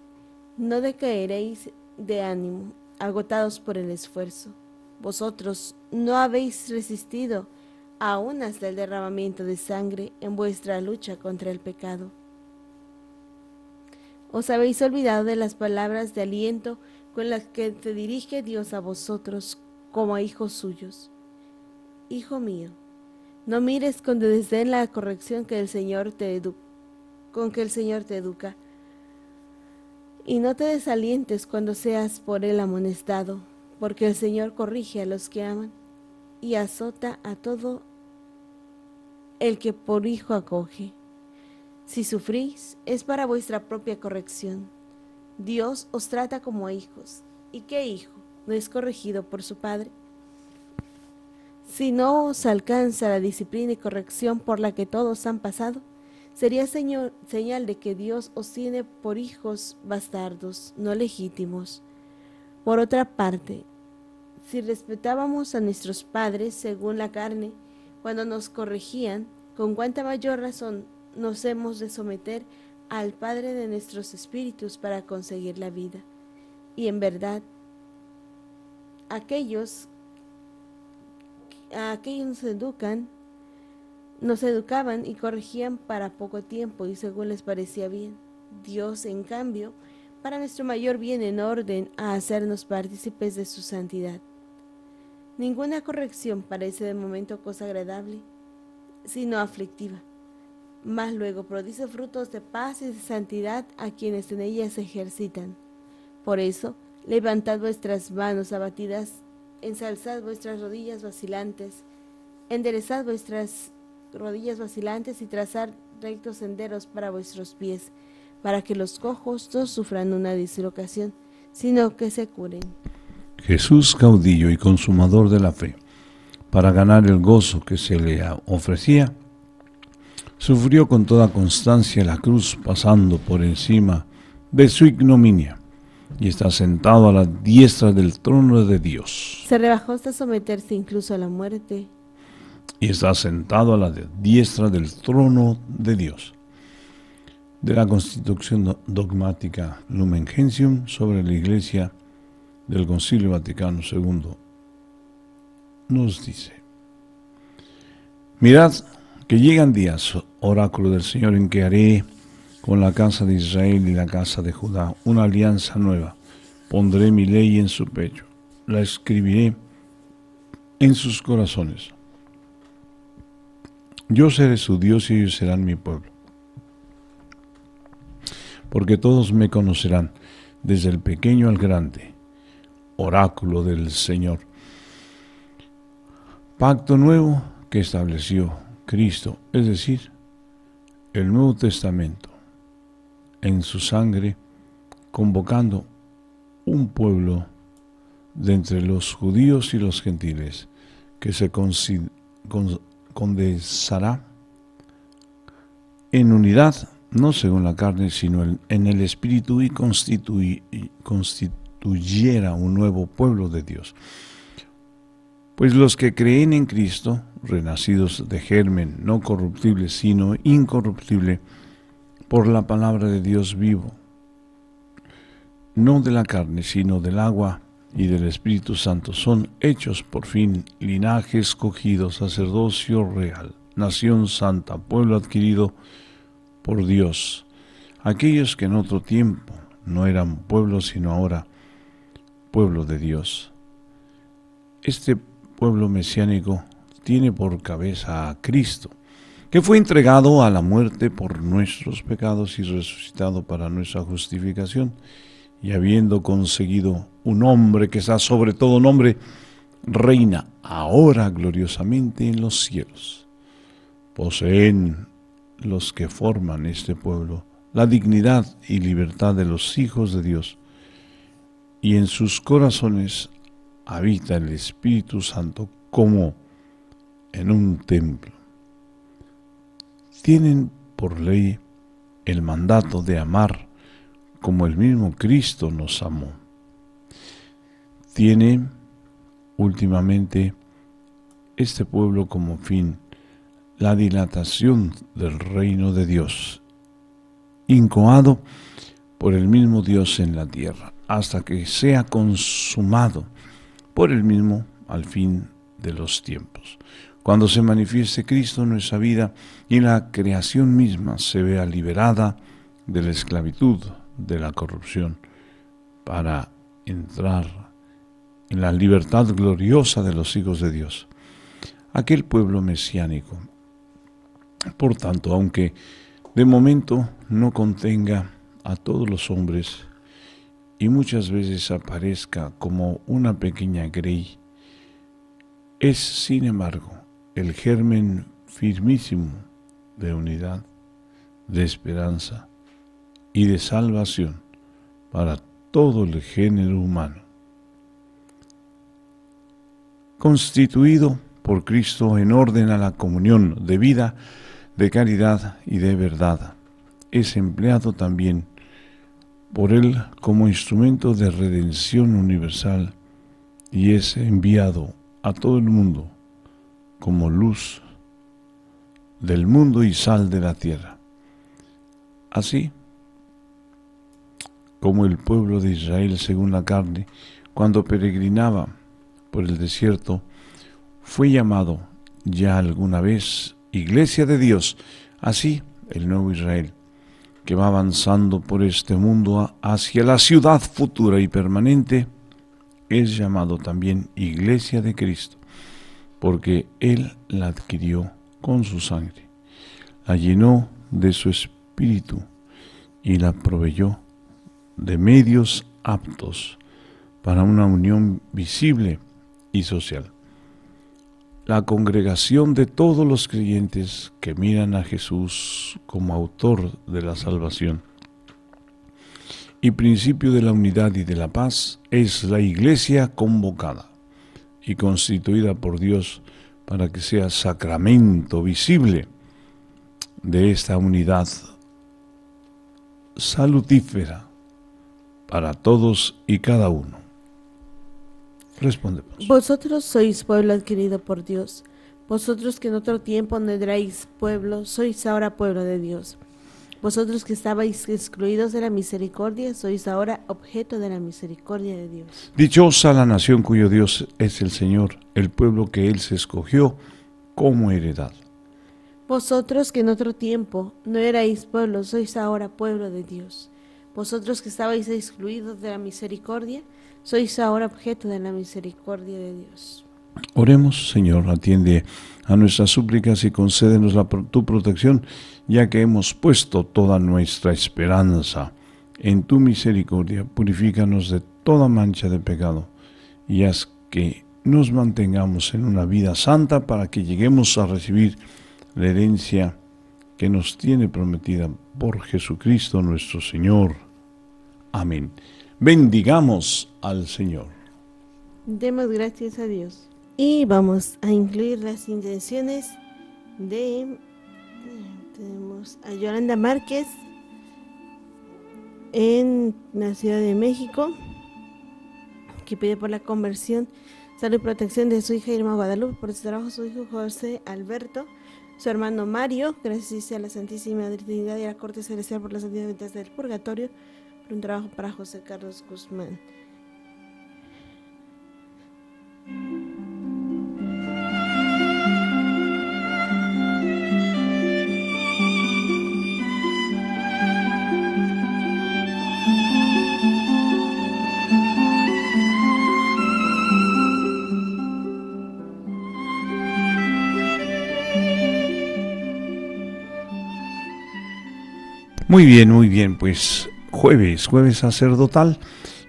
no decaeréis de ánimo, agotados por el esfuerzo. Vosotros no habéis resistido aún hasta el derramamiento de sangre en vuestra lucha contra el pecado. Os habéis olvidado de las palabras de aliento con las que te dirige Dios a vosotros como a hijos suyos. Hijo mío, no mires con desdén la corrección que el Señor te con que el Señor te educa y no te desalientes cuando seas por él amonestado, porque el Señor corrige a los que aman y azota a todo el que por hijo acoge. Si sufrís, es para vuestra propia corrección. Dios os trata como hijos. ¿Y qué hijo no es corregido por su padre? Si no os alcanza la disciplina y corrección por la que todos han pasado, sería señal de que Dios os tiene por hijos bastardos, no legítimos. Por otra parte, si respetábamos a nuestros padres según la carne, cuando nos corregían, con cuánta mayor razón nos hemos de someter al Padre de nuestros espíritus para conseguir la vida. Y en verdad, aquellos a aquellos nos educan nos educaban y corregían para poco tiempo y según les parecía bien. Dios, en cambio, para nuestro mayor bien en orden a hacernos partícipes de su santidad. Ninguna corrección parece de momento cosa agradable, sino aflictiva. Más luego produce frutos de paz y de santidad a quienes en ella se ejercitan. Por eso, levantad vuestras manos abatidas, ensalzad vuestras rodillas vacilantes, enderezad vuestras rodillas vacilantes y trazad rectos senderos para vuestros pies, para que los cojos no sufran una dislocación, sino que se curen. Jesús, caudillo y consumador de la fe, para ganar el gozo que se le ofrecía, sufrió con toda constancia la cruz pasando por encima de su ignominia y está sentado a la diestra del trono de Dios. Se rebajó hasta someterse incluso a la muerte. Y está sentado a la diestra del trono de Dios. De la Constitución Dogmática Lumen Gentium sobre la Iglesia del Concilio Vaticano II nos dice, mirad que llegan días, oráculo del Señor, en que haré con la casa de Israel y la casa de Judá una alianza nueva. Pondré mi ley en su pecho, la escribiré en sus corazones. Yo seré su Dios y ellos serán mi pueblo. Porque todos me conocerán, desde el pequeño al grande, oráculo del Señor. Pacto nuevo que estableció Cristo, es decir, el Nuevo Testamento, en su sangre, convocando un pueblo de entre los judíos y los gentiles que se condensará en unidad, no según la carne, sino en el espíritu y constituyera un nuevo pueblo de Dios. Pues los que creen en Cristo, renacidos de germen no corruptible, sino incorruptible, por la palabra de Dios vivo, no de la carne, sino del agua y del Espíritu Santo, son hechos por fin linaje escogido, sacerdocio real, nación santa, pueblo adquirido por Dios, aquellos que en otro tiempo no eran pueblo, sino ahora pueblo de Dios. Este pueblo mesiánico tiene por cabeza a Cristo, que fue entregado a la muerte por nuestros pecados y resucitado para nuestra justificación, y habiendo conseguido un hombre que está sobre todo nombre, reina ahora gloriosamente en los cielos. Poseen los que forman este pueblo la dignidad y libertad de los hijos de Dios, y en sus corazones habita el Espíritu Santo como en un templo. Tienen por ley el mandato de amar como el mismo Cristo nos amó. Tiene últimamente este pueblo como fin la dilatación del reino de Dios, incoado por el mismo Dios en la tierra, hasta que sea consumado por el mismo al fin de los tiempos. Cuando se manifieste Cristo en nuestra vida y la creación misma se vea liberada de la esclavitud, de la corrupción, para entrar en la libertad gloriosa de los hijos de Dios. Aquel pueblo mesiánico, por tanto, aunque de momento no contenga a todos los hombres y muchas veces aparezca como una pequeña grey, es, sin embargo, el germen firmísimo de unidad, de esperanza y de salvación para todo el género humano. Constituido por Cristo en orden a la comunión de vida, de caridad y de verdad, es empleado también por Él como instrumento de redención universal y es enviado a todo el mundo como luz del mundo y sal de la tierra. Así como el pueblo de Israel según la carne, cuando peregrinaba por el desierto, fue llamado ya alguna vez iglesia de Dios, así el nuevo Israel, que va avanzando por este mundo hacia la ciudad futura y permanente, es llamado también iglesia de Cristo porque Él la adquirió con su sangre, la llenó de su espíritu y la proveyó de medios aptos para una unión visible y social. La congregación de todos los creyentes que miran a Jesús como autor de la salvación y principio de la unidad y de la paz es la iglesia convocada y constituida por Dios para que sea sacramento visible de esta unidad salutífera para todos y cada uno. Vosotros sois pueblo adquirido por Dios. Vosotros que en otro tiempo no erais pueblo, sois ahora pueblo de Dios. Vosotros que estabais excluidos de la misericordia, sois ahora objeto de la misericordia de Dios. Dichosa la nación cuyo Dios es el Señor, el pueblo que Él se escogió como heredad. Vosotros que en otro tiempo no erais pueblo, sois ahora pueblo de Dios. Vosotros que estabais excluidos de la misericordia, sois ahora objeto de la misericordia de Dios. Oremos, Señor, atiende a nuestras súplicas y concédenos la, tu protección, ya que hemos puesto toda nuestra esperanza en tu misericordia. Purifícanos de toda mancha de pecado y haz que nos mantengamos en una vida santa para que lleguemos a recibir la herencia que nos tiene prometida por Jesucristo nuestro Señor. Amén. Bendigamos al Señor. Demos gracias a Dios. Y vamos a incluir las intenciones de tenemos a Yolanda Márquez en la Ciudad de México que pide por la conversión, salud y protección de su hija Irma Guadalupe, por su trabajo su hijo José Alberto, su hermano Mario, gracias a la Santísima Trinidad y a la Corte Celestial por las santidades del Purgatorio, un trabajo para José Carlos Guzmán. Muy bien, muy bien, pues jueves, jueves sacerdotal.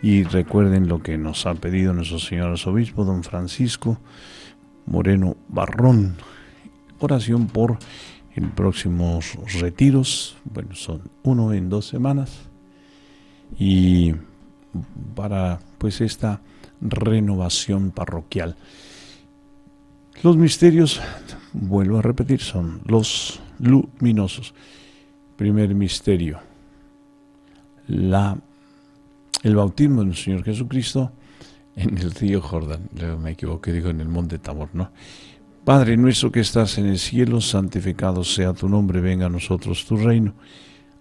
Y recuerden lo que nos ha pedido nuestro señor arzobispo, don Francisco Moreno Barrón. Oración por en próximos retiros. Bueno, son uno en dos semanas. Y para pues esta renovación parroquial. Los misterios, vuelvo a repetir, son los luminosos. Primer misterio, la, el bautismo del Señor Jesucristo en el río Jordán. Luego me equivoqué, digo en el monte Tabor, ¿no? Padre nuestro que estás en el cielo, santificado sea tu nombre, venga a nosotros tu reino.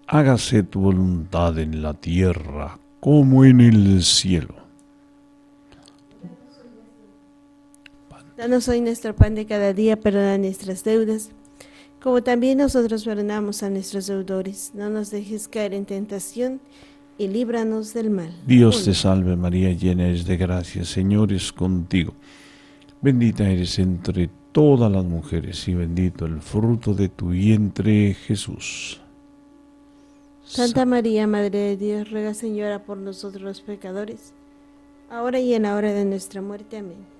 Hágase tu voluntad en la tierra como en el cielo. Danos hoy nuestro pan de cada día, perdona nuestras deudas, como también nosotros perdonamos a nuestros deudores. No nos dejes caer en tentación y líbranos del mal. Dios te salve María, llena eres de gracia, Señor es contigo. Bendita eres entre todas las mujeres y bendito el fruto de tu vientre Jesús. Santa María, Madre de Dios, ruega Señora por nosotros los pecadores, ahora y en la hora de nuestra muerte. Amén.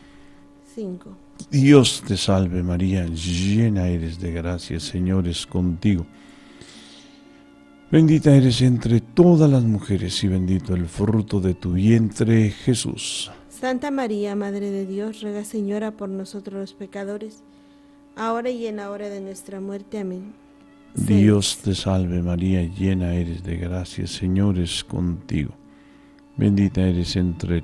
5. Dios te salve María, llena eres de gracia, el Señor es contigo. Bendita eres entre todas las mujeres y bendito el fruto de tu vientre, Jesús. Santa María, Madre de Dios, ruega Señora por nosotros los pecadores, ahora y en la hora de nuestra muerte. Amén. Dios te salve María, llena eres de gracia, Señor es contigo. Bendita eres entre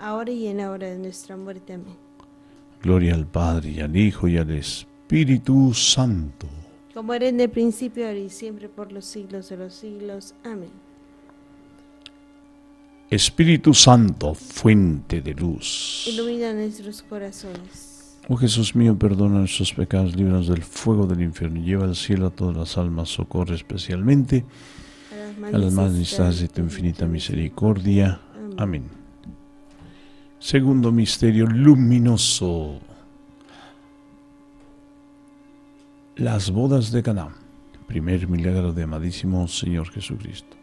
ahora y en la hora de nuestra muerte. Amén. Gloria al Padre y al Hijo y al Espíritu Santo. Como era en el principio, ahora y siempre, por los siglos de los siglos. Amén. Espíritu Santo, fuente de luz. Ilumina nuestros corazones. Oh Jesús mío, perdona nuestros pecados, líbranos del fuego del infierno, lleva al cielo a todas las almas, socorre especialmente a las más necesitadas de tu infinita misericordia. Amén. Segundo misterio luminoso. Las bodas de Caná. Primer milagro de amadísimo Señor Jesucristo.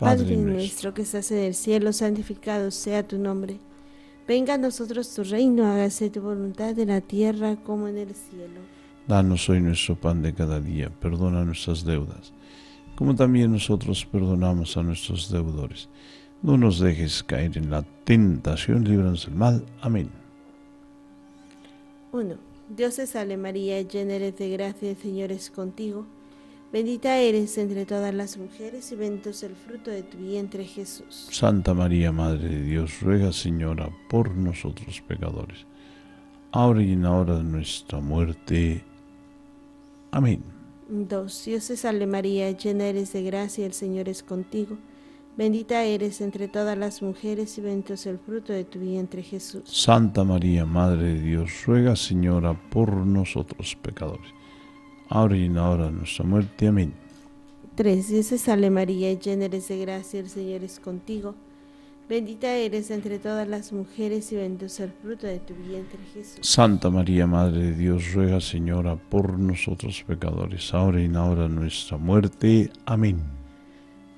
Padre nuestro que estás en el cielo, santificado sea tu nombre. Venga a nosotros tu reino, hágase tu voluntad en la tierra como en el cielo. Danos hoy nuestro pan de cada día, perdona nuestras deudas, como también nosotros perdonamos a nuestros deudores. No nos dejes caer en la tentación, líbranos del mal. Amén. 1. Dios te salve María, llena eres de gracia, el Señor es contigo. Bendita eres entre todas las mujeres y bendito es el fruto de tu vientre Jesús. Santa María, Madre de Dios, ruega Señora por nosotros pecadores, ahora y en la hora de nuestra muerte. Amén. 2. Dios te salve María, llena eres de gracia, el Señor es contigo. Bendita eres entre todas las mujeres y bendito es el fruto de tu vientre Jesús. Santa María, Madre de Dios, ruega Señora por nosotros pecadores, ahora y en la hora de nuestra muerte. Amén. 3. Dios te salve María, llena eres de gracia, el Señor es contigo. Bendita eres entre todas las mujeres y bendito es el fruto de tu vientre Jesús. Santa María, Madre de Dios, ruega Señora por nosotros pecadores, ahora y en la hora de nuestra muerte. Amén.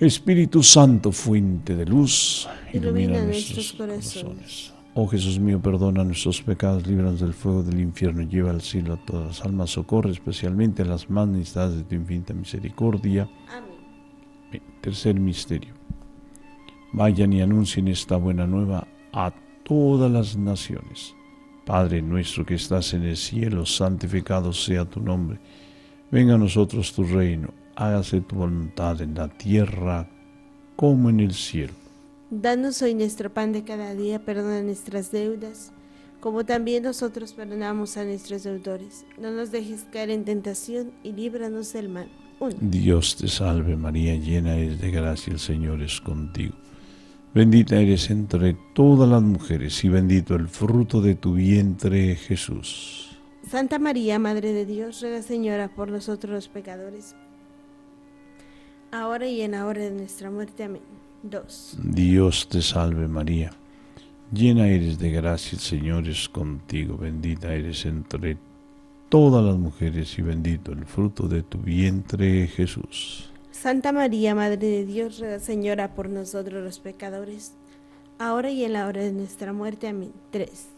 Espíritu Santo, fuente de luz, ilumina, Ilumina nuestros corazones. corazones. Oh Jesús mío, perdona nuestros pecados, líbranos del fuego del infierno, lleva al cielo a todas las almas, socorre especialmente a las más necesitadas de tu infinita misericordia. Amén. Bien, Tercer misterio. Vayan y anuncien esta buena nueva a todas las naciones. Padre nuestro que estás en el cielo, santificado sea tu nombre. Venga a nosotros tu reino, hágase tu voluntad en la tierra como en el cielo. Danos hoy nuestro pan de cada día, perdona nuestras deudas, como también nosotros perdonamos a nuestros deudores. No nos dejes caer en tentación y líbranos del mal. 1. Dios te salve María, llena eres de gracia, el Señor es contigo. Bendita eres entre todas las mujeres y bendito el fruto de tu vientre Jesús. Santa María, Madre de Dios, ruega Señora por nosotros los pecadores, ahora y en la hora de nuestra muerte. Amén. 2. Dios te salve María, llena eres de gracia, el Señor es contigo, bendita eres entre todas las mujeres y bendito el fruto de tu vientre Jesús. Santa María, Madre de Dios, Señora por nosotros los pecadores, ahora y en la hora de nuestra muerte. Amén. 3.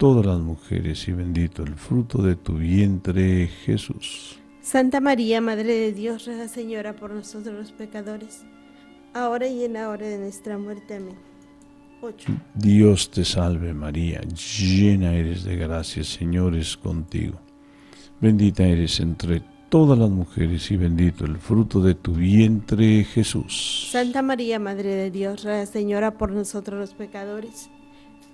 las mujeres y bendito el fruto de tu vientre Jesús. Santa María, Madre de Dios, ruega Señora por nosotros los pecadores, ahora y en la hora de nuestra muerte. Amén. 8. Dios te salve María, llena eres de gracia, Señor es contigo. Bendita eres entre todas las mujeres y bendito el fruto de tu vientre Jesús. Santa María, Madre de Dios, ruega Señora por nosotros los pecadores,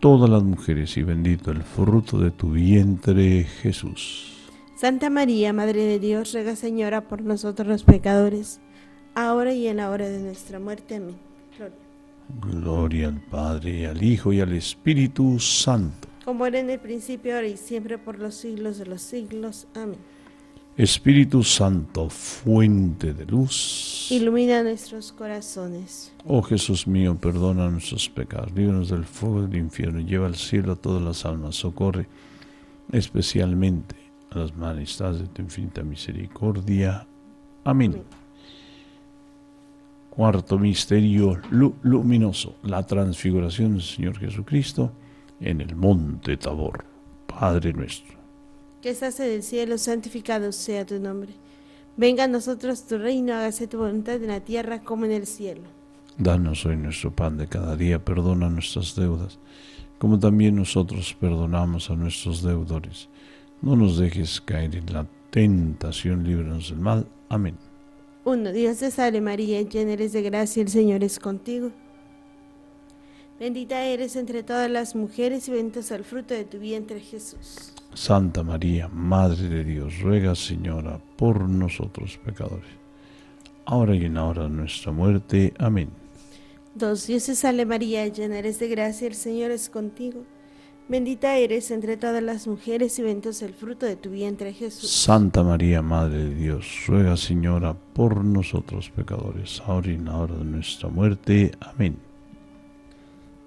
todas las mujeres y bendito el fruto de tu vientre Jesús. Santa María, Madre de Dios, ruega Señora por nosotros los pecadores, ahora y en la hora de nuestra muerte. Amén. Gloria. Gloria al Padre, al Hijo y al Espíritu Santo. Como era en el principio, ahora y siempre, por los siglos de los siglos. Amén. Espíritu Santo, fuente de luz. Ilumina nuestros corazones. Oh Jesús mío, perdona nuestros pecados, líbranos del fuego del infierno, lleva al cielo a todas las almas, socorre especialmente a las majestades de tu infinita misericordia. Amén. Amén. Cuarto misterio lu- luminoso, la transfiguración del Señor Jesucristo en el monte Tabor. Padre nuestro, Que estás en el cielo, santificado sea tu nombre. Venga a nosotros tu reino, hágase tu voluntad en la tierra como en el cielo. danos hoy nuestro pan de cada día, perdona nuestras deudas, como también nosotros perdonamos a nuestros deudores. No nos dejes caer en la tentación, líbranos del mal. Amén. 1. Dios te salve María, llena eres de gracia, el Señor es contigo. Bendita eres entre todas las mujeres y bendito es el fruto de tu vientre Jesús. Santa María, Madre de Dios, ruega, Señora, por nosotros pecadores, ahora y en la hora de nuestra muerte. Amén. 2. Dios te salve María, llena eres de gracia, el Señor es contigo. Bendita eres entre todas las mujeres y bendito es el fruto de tu vientre Jesús. Santa María, Madre de Dios, ruega, Señora, por nosotros pecadores, ahora y en la hora de nuestra muerte. Amén.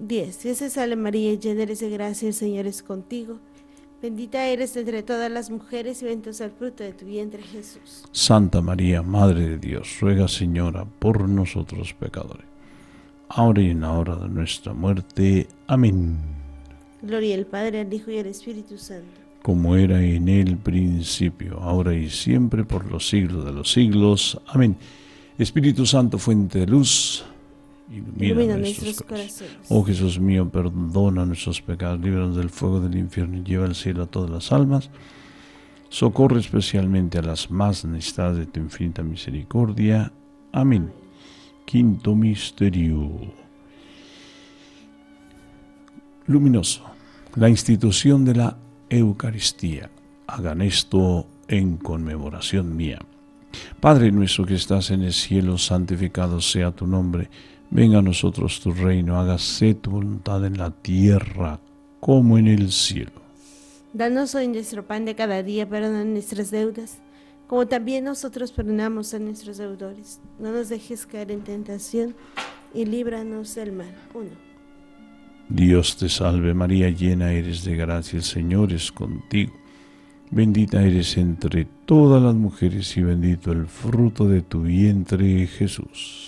10. Dios te salve María, llena eres de gracia, el Señor es contigo. Bendita eres entre todas las mujeres y bendito es el fruto de tu vientre Jesús. Santa María, Madre de Dios, ruega, Señora, por nosotros pecadores, ahora y en la hora de nuestra muerte. Amén. Gloria al Padre, al Hijo y al Espíritu Santo. Como era en el principio, ahora y siempre, por los siglos de los siglos. Amén. Espíritu Santo, fuente de luz, ilumina, Ilumina nuestros nuestros corazones. corazones. Oh Jesús mío, perdona nuestros pecados, líbranos del fuego del infierno y lleva al cielo a todas las almas. Socorre especialmente a las más necesitadas de tu infinita misericordia. Amén. Quinto misterio. Luminoso. La institución de la Eucaristía. Hagan esto en conmemoración mía. Padre nuestro que estás en el cielo, santificado sea tu nombre. Venga a nosotros tu reino, hágase tu voluntad en la tierra como en el cielo. Danos hoy nuestro pan de cada día, perdona nuestras deudas, como también nosotros perdonamos a nuestros deudores. No nos dejes caer en tentación y líbranos del mal. 1. Dios te salve María, llena eres de gracia, el Señor es contigo. Bendita eres entre todas las mujeres y bendito el fruto de tu vientre, Jesús.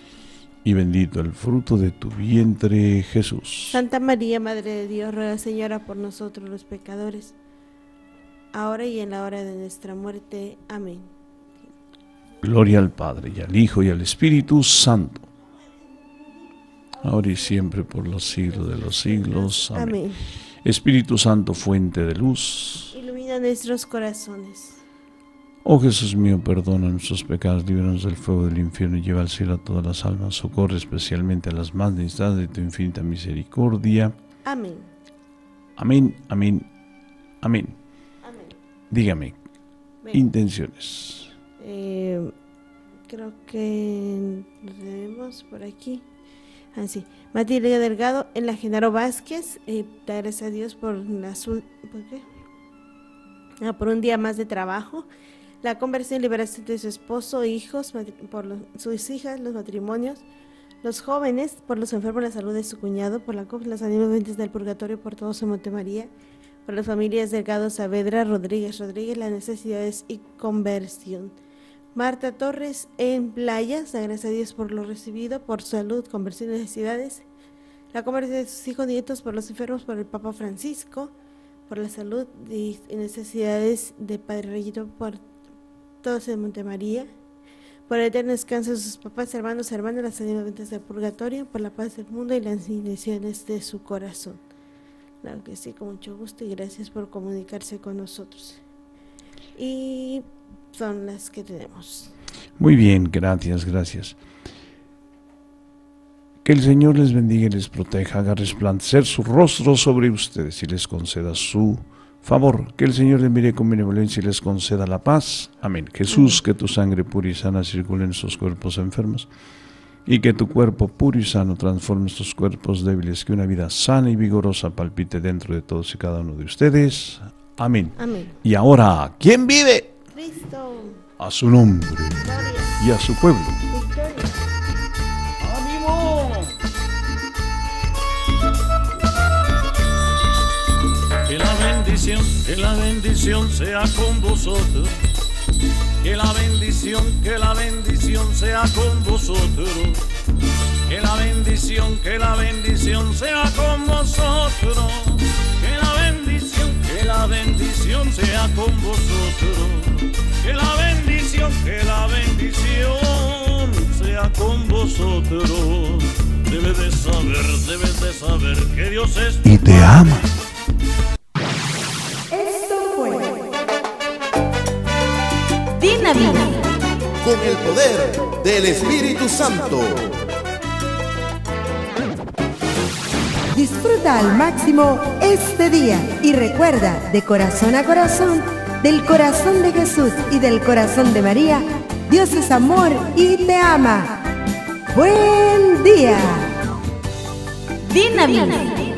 y bendito el fruto de tu vientre, Jesús. Santa María, Madre de Dios, ruega Señora por nosotros los pecadores, ahora y en la hora de nuestra muerte. Amén. Gloria al Padre y al Hijo y al Espíritu Santo. Ahora y siempre por los siglos de los siglos. Amén. Amén. Espíritu Santo, fuente de luz. Ilumina nuestros corazones. Oh Jesús mío, perdona nuestros pecados, líbranos del fuego del infierno y lleva al cielo a todas las almas. Socorre especialmente a las más necesitadas de tu infinita misericordia. Amén. Amén, amén, amén. Amén. Dígame, intenciones. eh, creo que tenemos por aquí. Así. Matilde Delgado, en la Genaro Vázquez, eh, gracias a Dios por, la ¿por qué? Ah, por un día más de trabajo. La conversión y liberación de su esposo, hijos, matri- por sus hijas, los matrimonios, los jóvenes, por los enfermos, la salud de su cuñado, por la COP, los ánimos ventes del purgatorio, por todos en Montemaría, por las familias Delgado Saavedra, Rodríguez Rodríguez, las necesidades y conversión. Marta Torres en Playas, gracias a Dios por lo recibido, por salud, conversión y necesidades. La conversión de sus hijos nietos, por los enfermos, por el Papa Francisco, por la salud y y necesidades de Padre Reyito, por todos en Montemaría, por el eterno descanso de sus papás, hermanos, hermanas, las ventas del purgatorio, por la paz del mundo y las intenciones de su corazón. Claro que sí, con mucho gusto y gracias por comunicarse con nosotros. Y son las que tenemos. Muy bien, gracias, gracias. Que el Señor les bendiga y les proteja, haga resplandecer su rostro sobre ustedes y les conceda su favor. Que el Señor les mire con benevolencia y les conceda la paz. Amén. Jesús, que tu sangre pura y sana circule en sus cuerpos enfermos. y que tu cuerpo puro y sano transforme estos cuerpos débiles, que una vida sana y vigorosa palpite dentro de todos y cada uno de ustedes. Amén. Amén. Y ahora, ¿quién vive? Cristo. A su nombre Gloria. y a su pueblo. Bendición, que la bendición sea con vosotros. Que la bendición, que la bendición sea con vosotros. Que la bendición, que la bendición sea con vosotros. Que la bendición, que la bendición sea con vosotros. Que la bendición, que la bendición sea con vosotros. Debes de saber, debes de saber que Dios es Y te ama. Esto fue Dinamita. Con el poder del Espíritu Santo. Disfruta al máximo este día y recuerda de corazón a corazón, del corazón de Jesús y del corazón de María, Dios es amor y te ama. Buen día. Dinamita.